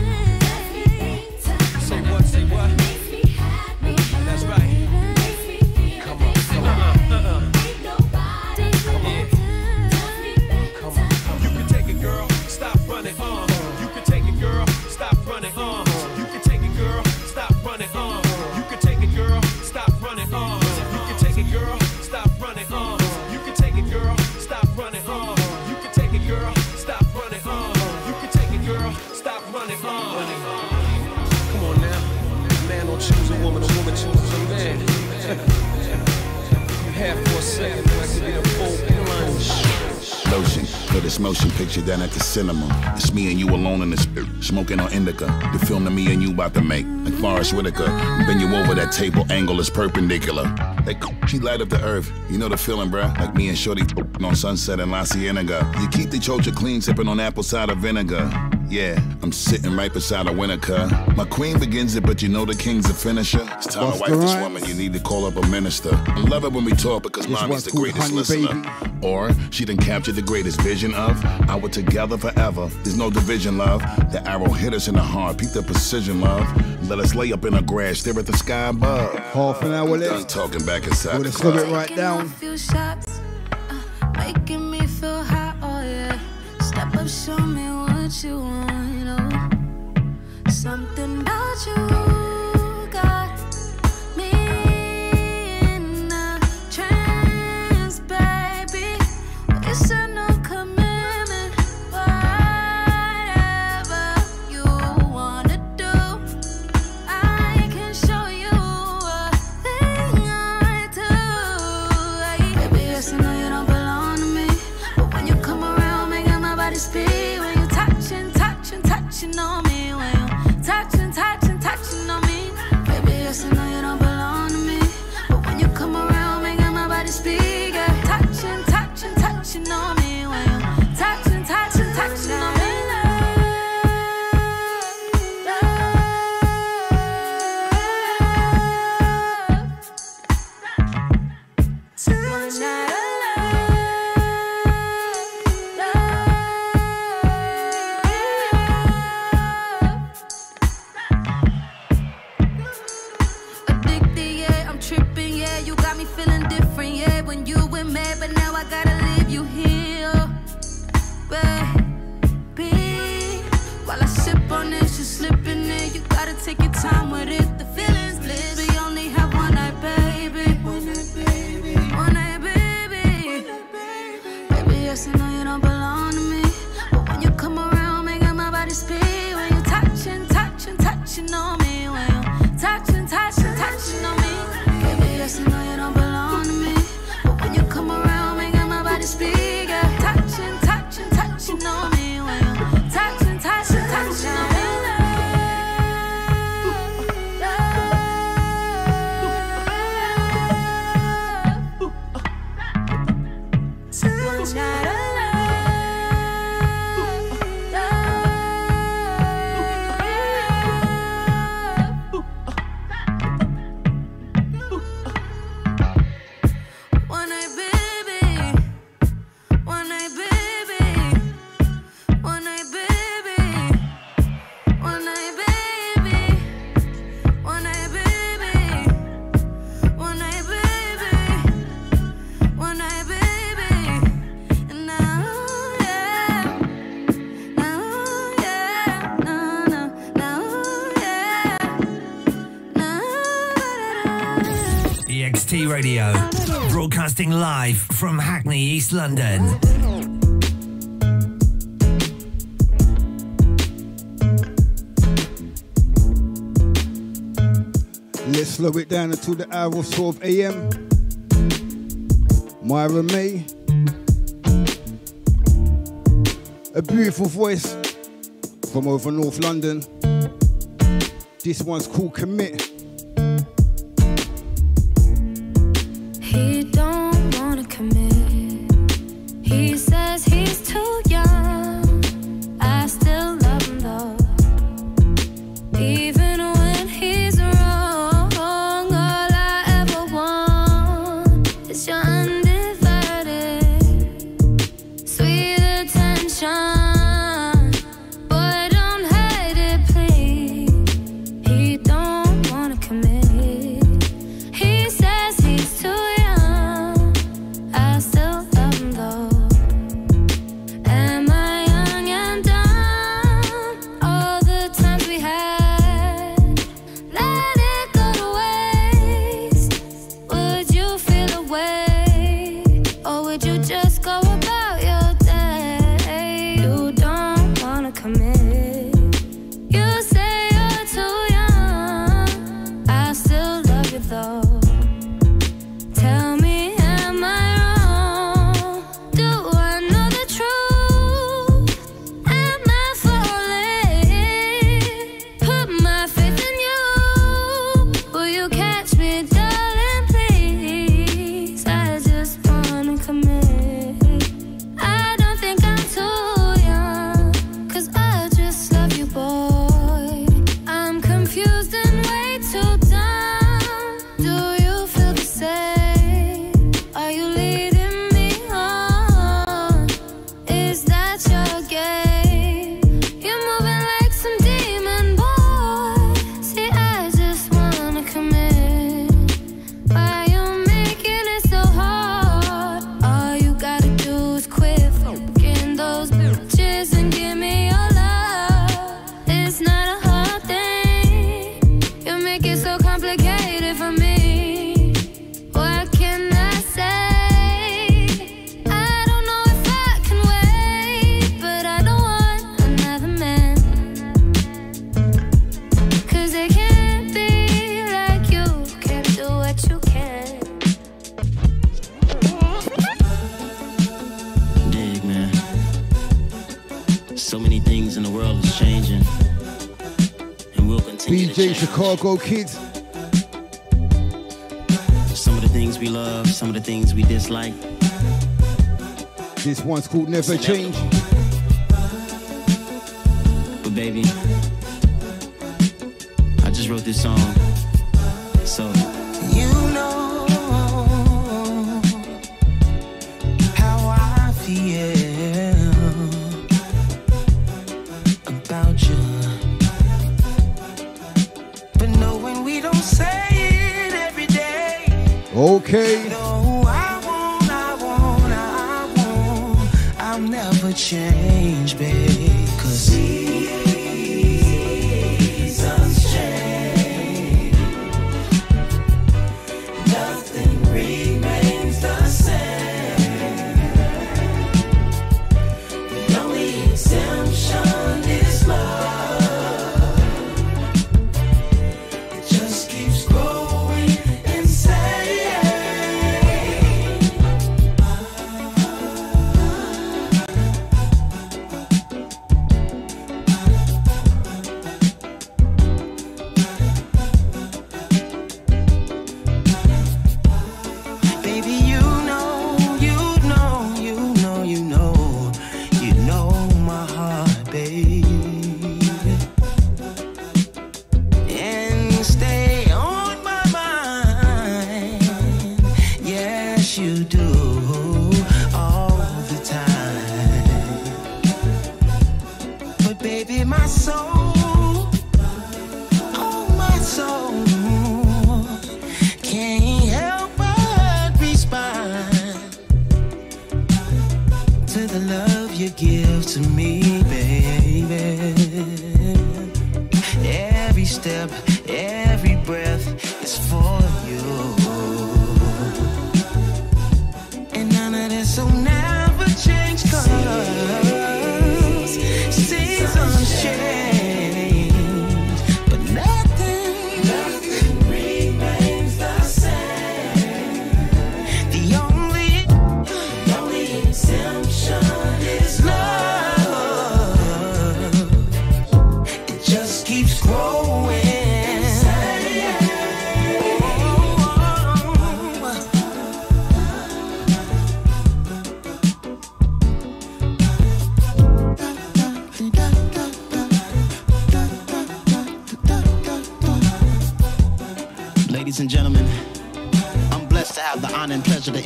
this motion picture down at the cinema. It's me and you alone in the spirit, smoking on indica. The film that me and you about to make, like Forest Whitaker. Bend you over that table, angle is perpendicular. Like she light up the earth. You know the feeling, bruh. Like me and Shorty on Sunset in La Cienega. You keep the chocha clean, sipping on apple cider vinegar. Yeah, I'm sitting right beside a winner, cuh. My queen begins it, but you know the king's a finisher. It's time What's to wipe this woman. You need to call up a minister. I love it when we talk because mommy's the greatest listener. Or she done captured the greatest vision of our together forever. There's no division, love. The arrow hit us in the heart. Peep the precision, love. Let us lay up in the grass, stare at the sky above. Half an hour Done left. talking back inside We're the gonna slow it right down. few shots, uh, making me feel hot. Oh yeah, step up, show me what you want. You know, something about you ta broadcasting live from Hackney, East London. Let's slow it down until the hour of 12 a.m. Myra May. A beautiful voice from over North London. This one's called Commit. Chicago kids. Some of the things we love, some of the things we dislike. This one's called Never it's Change. Never. But baby, I just wrote this song.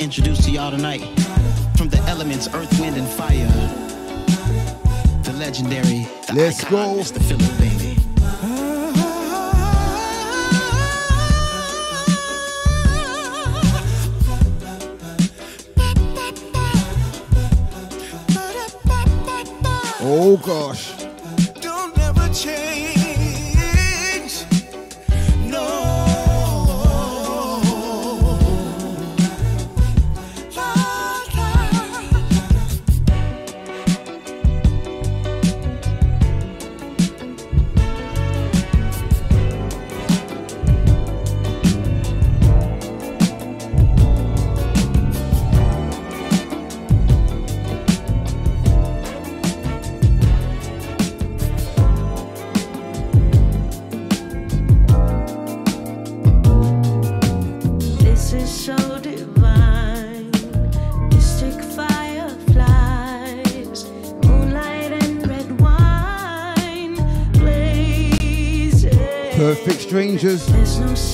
introduce to y'all tonight from the elements, earth, wind, and fire. The legendary, the Let's icon, go. Mr. Philip Bailey. Oh gosh. Rangers.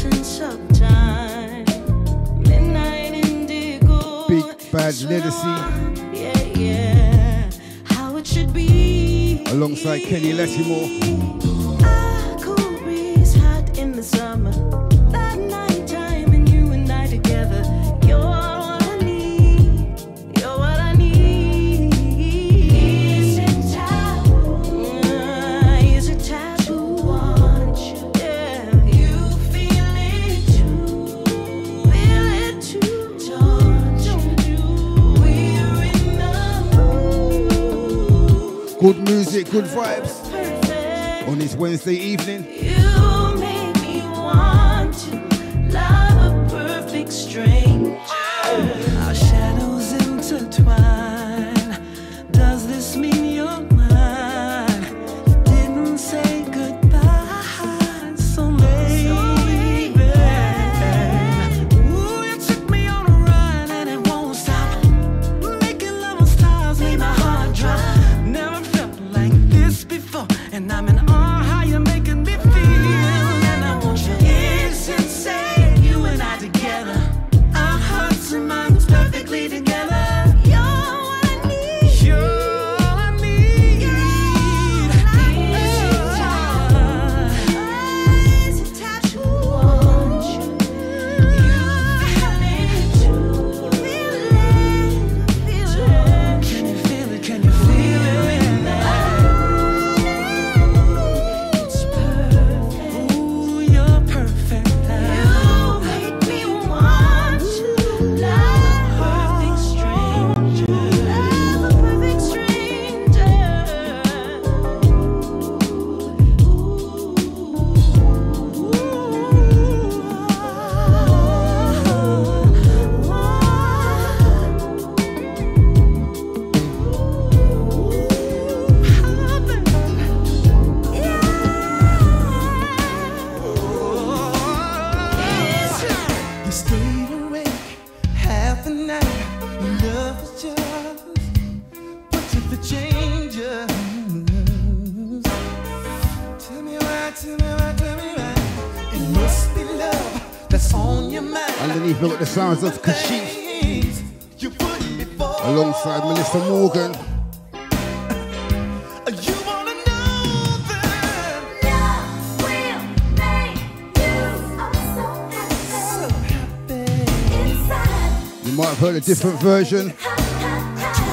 different version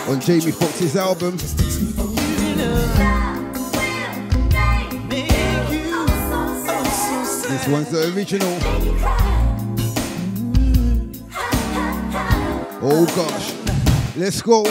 on Jamie Foxx's album. This one's the original. Oh gosh. Let's go.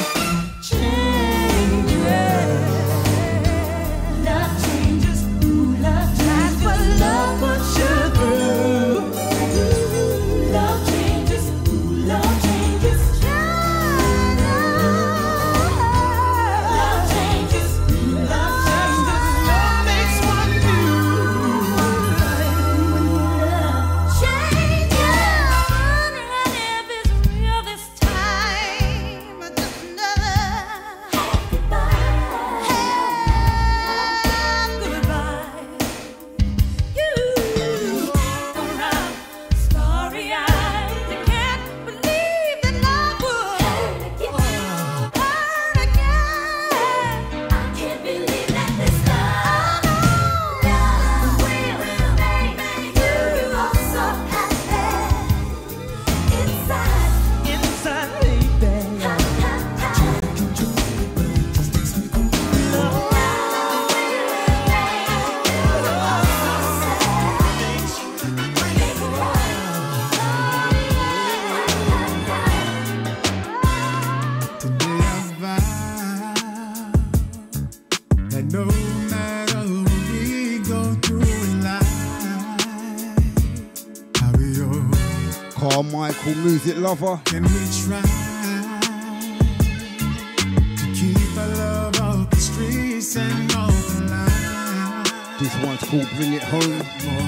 Global music lover. Can we try to keep our love off the streets and off the line? This one's called Bring It Home.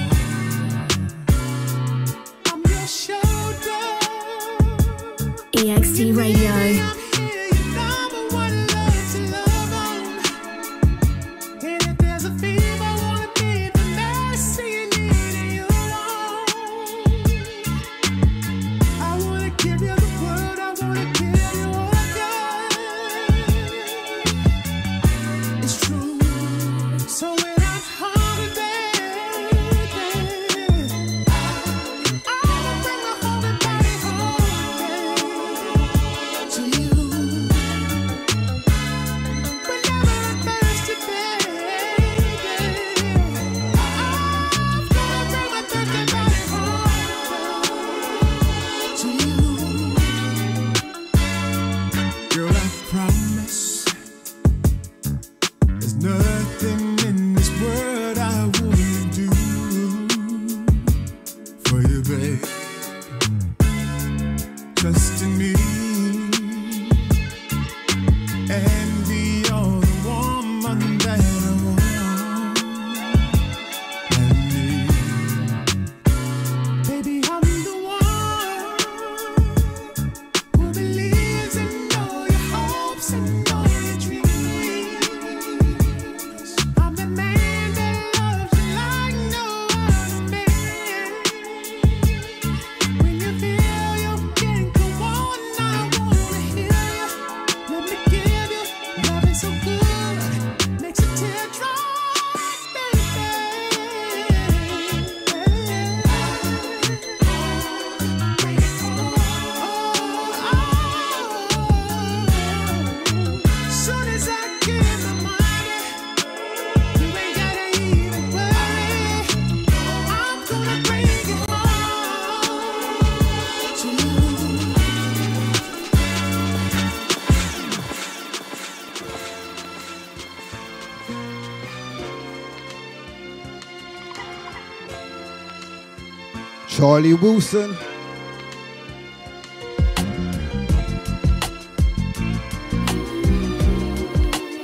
Charlie Wilson.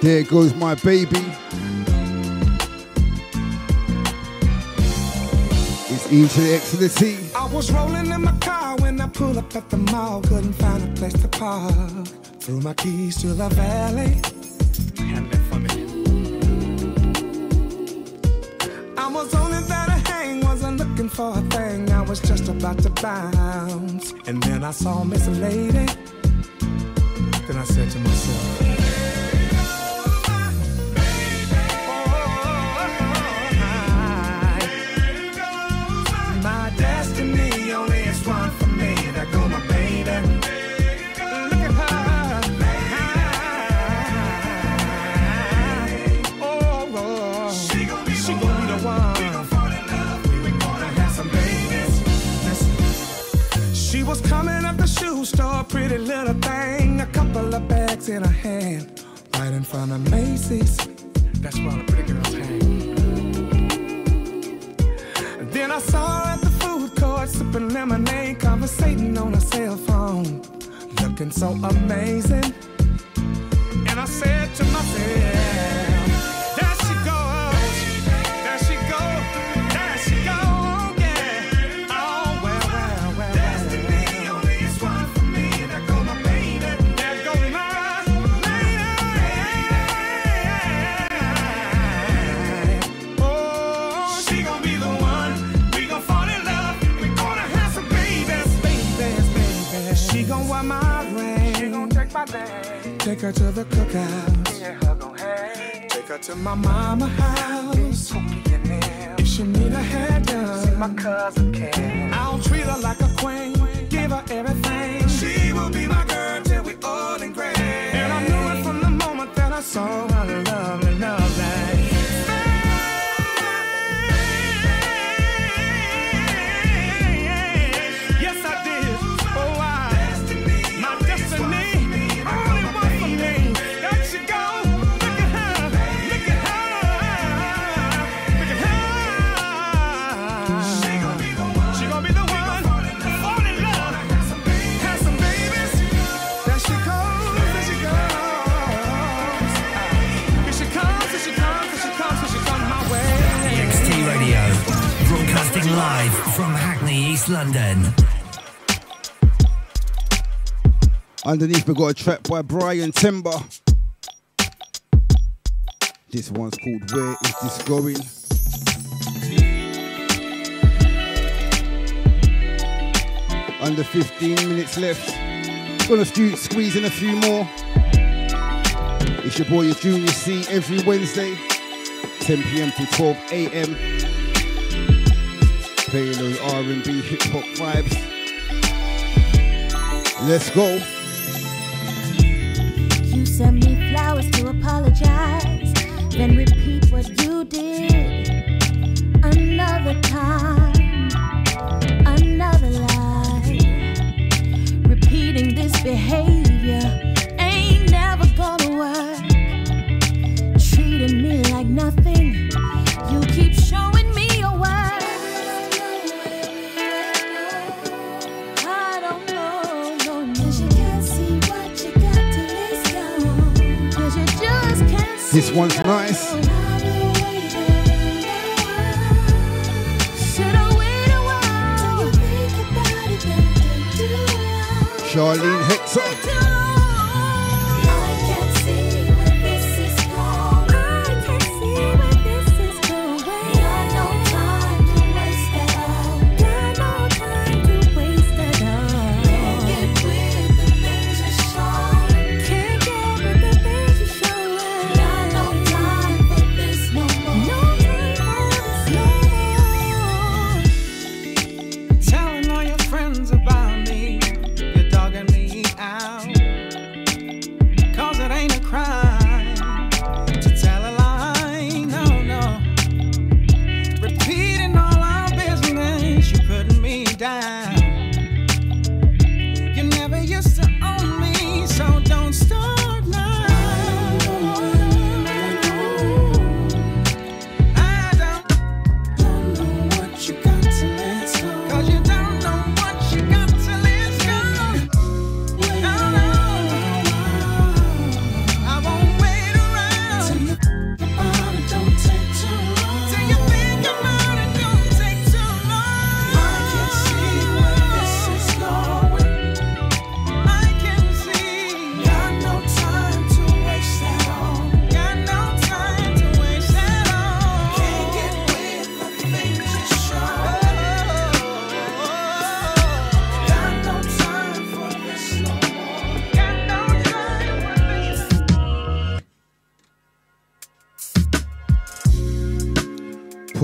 There goes my baby. It's E to the Ecstasy. I was rolling in my car when I pulled up at the mall. Couldn't find a place to park. Threw my keys to the valley. Was just about to bounce. And then I saw Miss Lady. Then I said to myself, pretty little thing. A couple of bags in her hand, right in front of Macy's. That's where all the pretty girls hang. Then I saw her at the food court sipping lemonade, conversating on her cell phone, looking so amazing. And I said to myself, Take her to the cookhouse. Oh, Take her to my mama house. If she need a hair done, see my cousin can. I'll treat her like a queen. Give her everything. She will be my girl till we old and gray. And I knew it from the moment that I saw her lovely, lovely. Live from Hackney, East London. Underneath, we got a track by Brian Timber. This one's called Where Is This Going? Under 15 minutes left. Gonna squeeze in a few more. It's your boy, your Junior Cee, every Wednesday, 10 p.m. to 12 a.m. Playing those R&B hip hop vibes. Let's go. You send me flowers to apologize, then repeat what you did. Another time, another lie. Repeating this behavior This one's nice. Charlene I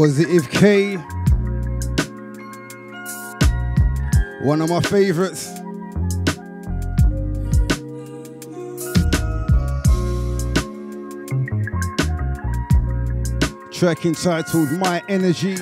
Positive K. One of my favorites. Track entitled My Energy.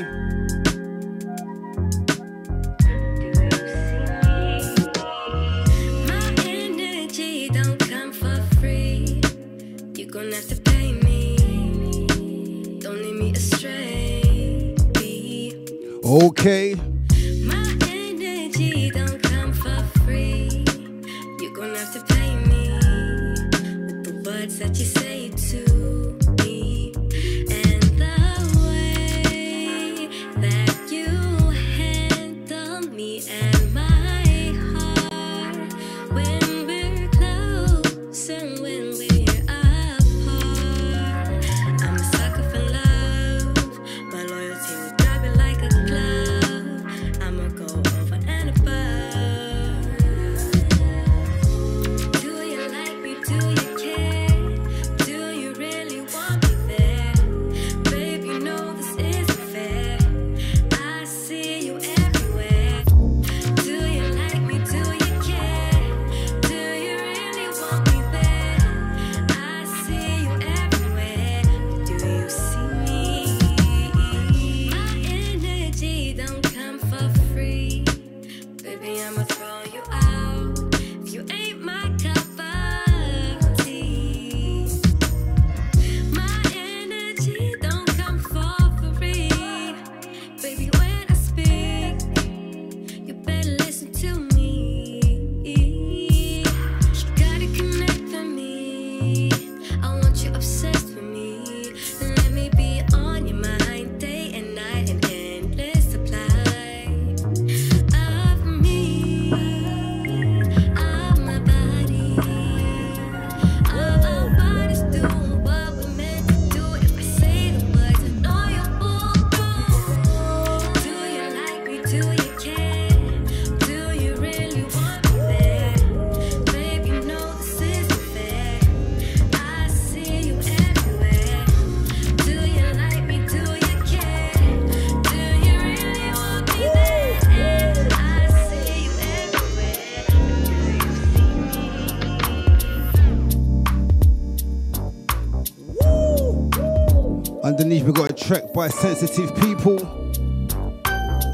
track by sensitive people.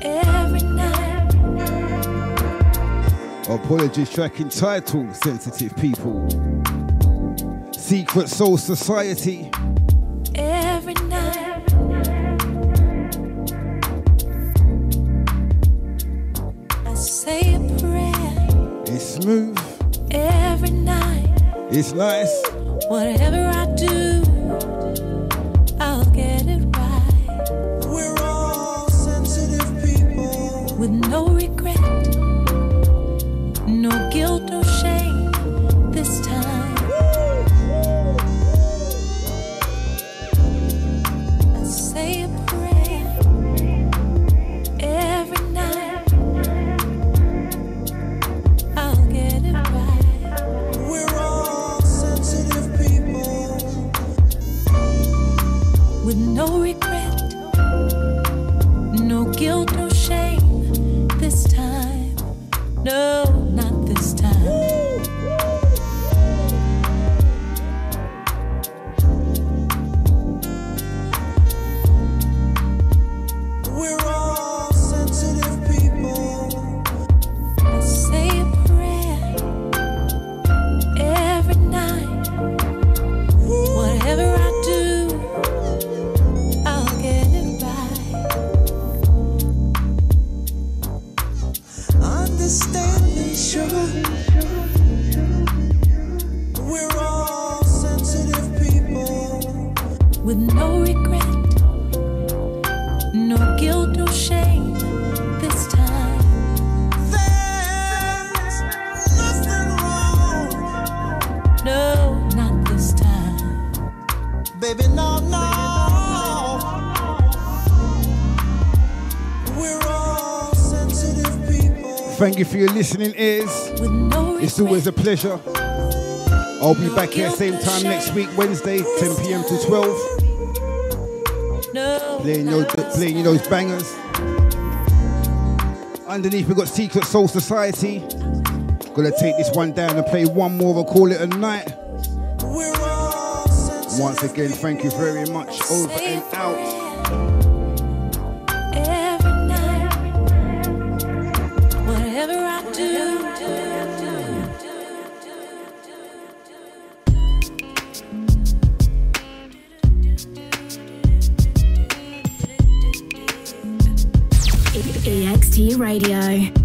Every night. Apologies track entitled Sensitive People. Secret Soul Society. baby, no, no. We're all sensitive people. Thank you for your listening ears. It's always a pleasure. I'll be back here same time next week, Wednesday, 10 p.m. to 12. No playing, your, playing you those bangers. Underneath we've got Secret Soul Society. Gonna take this one down and play one more and call it a night. Once again, thank you very much. Over and out. EXT Radio.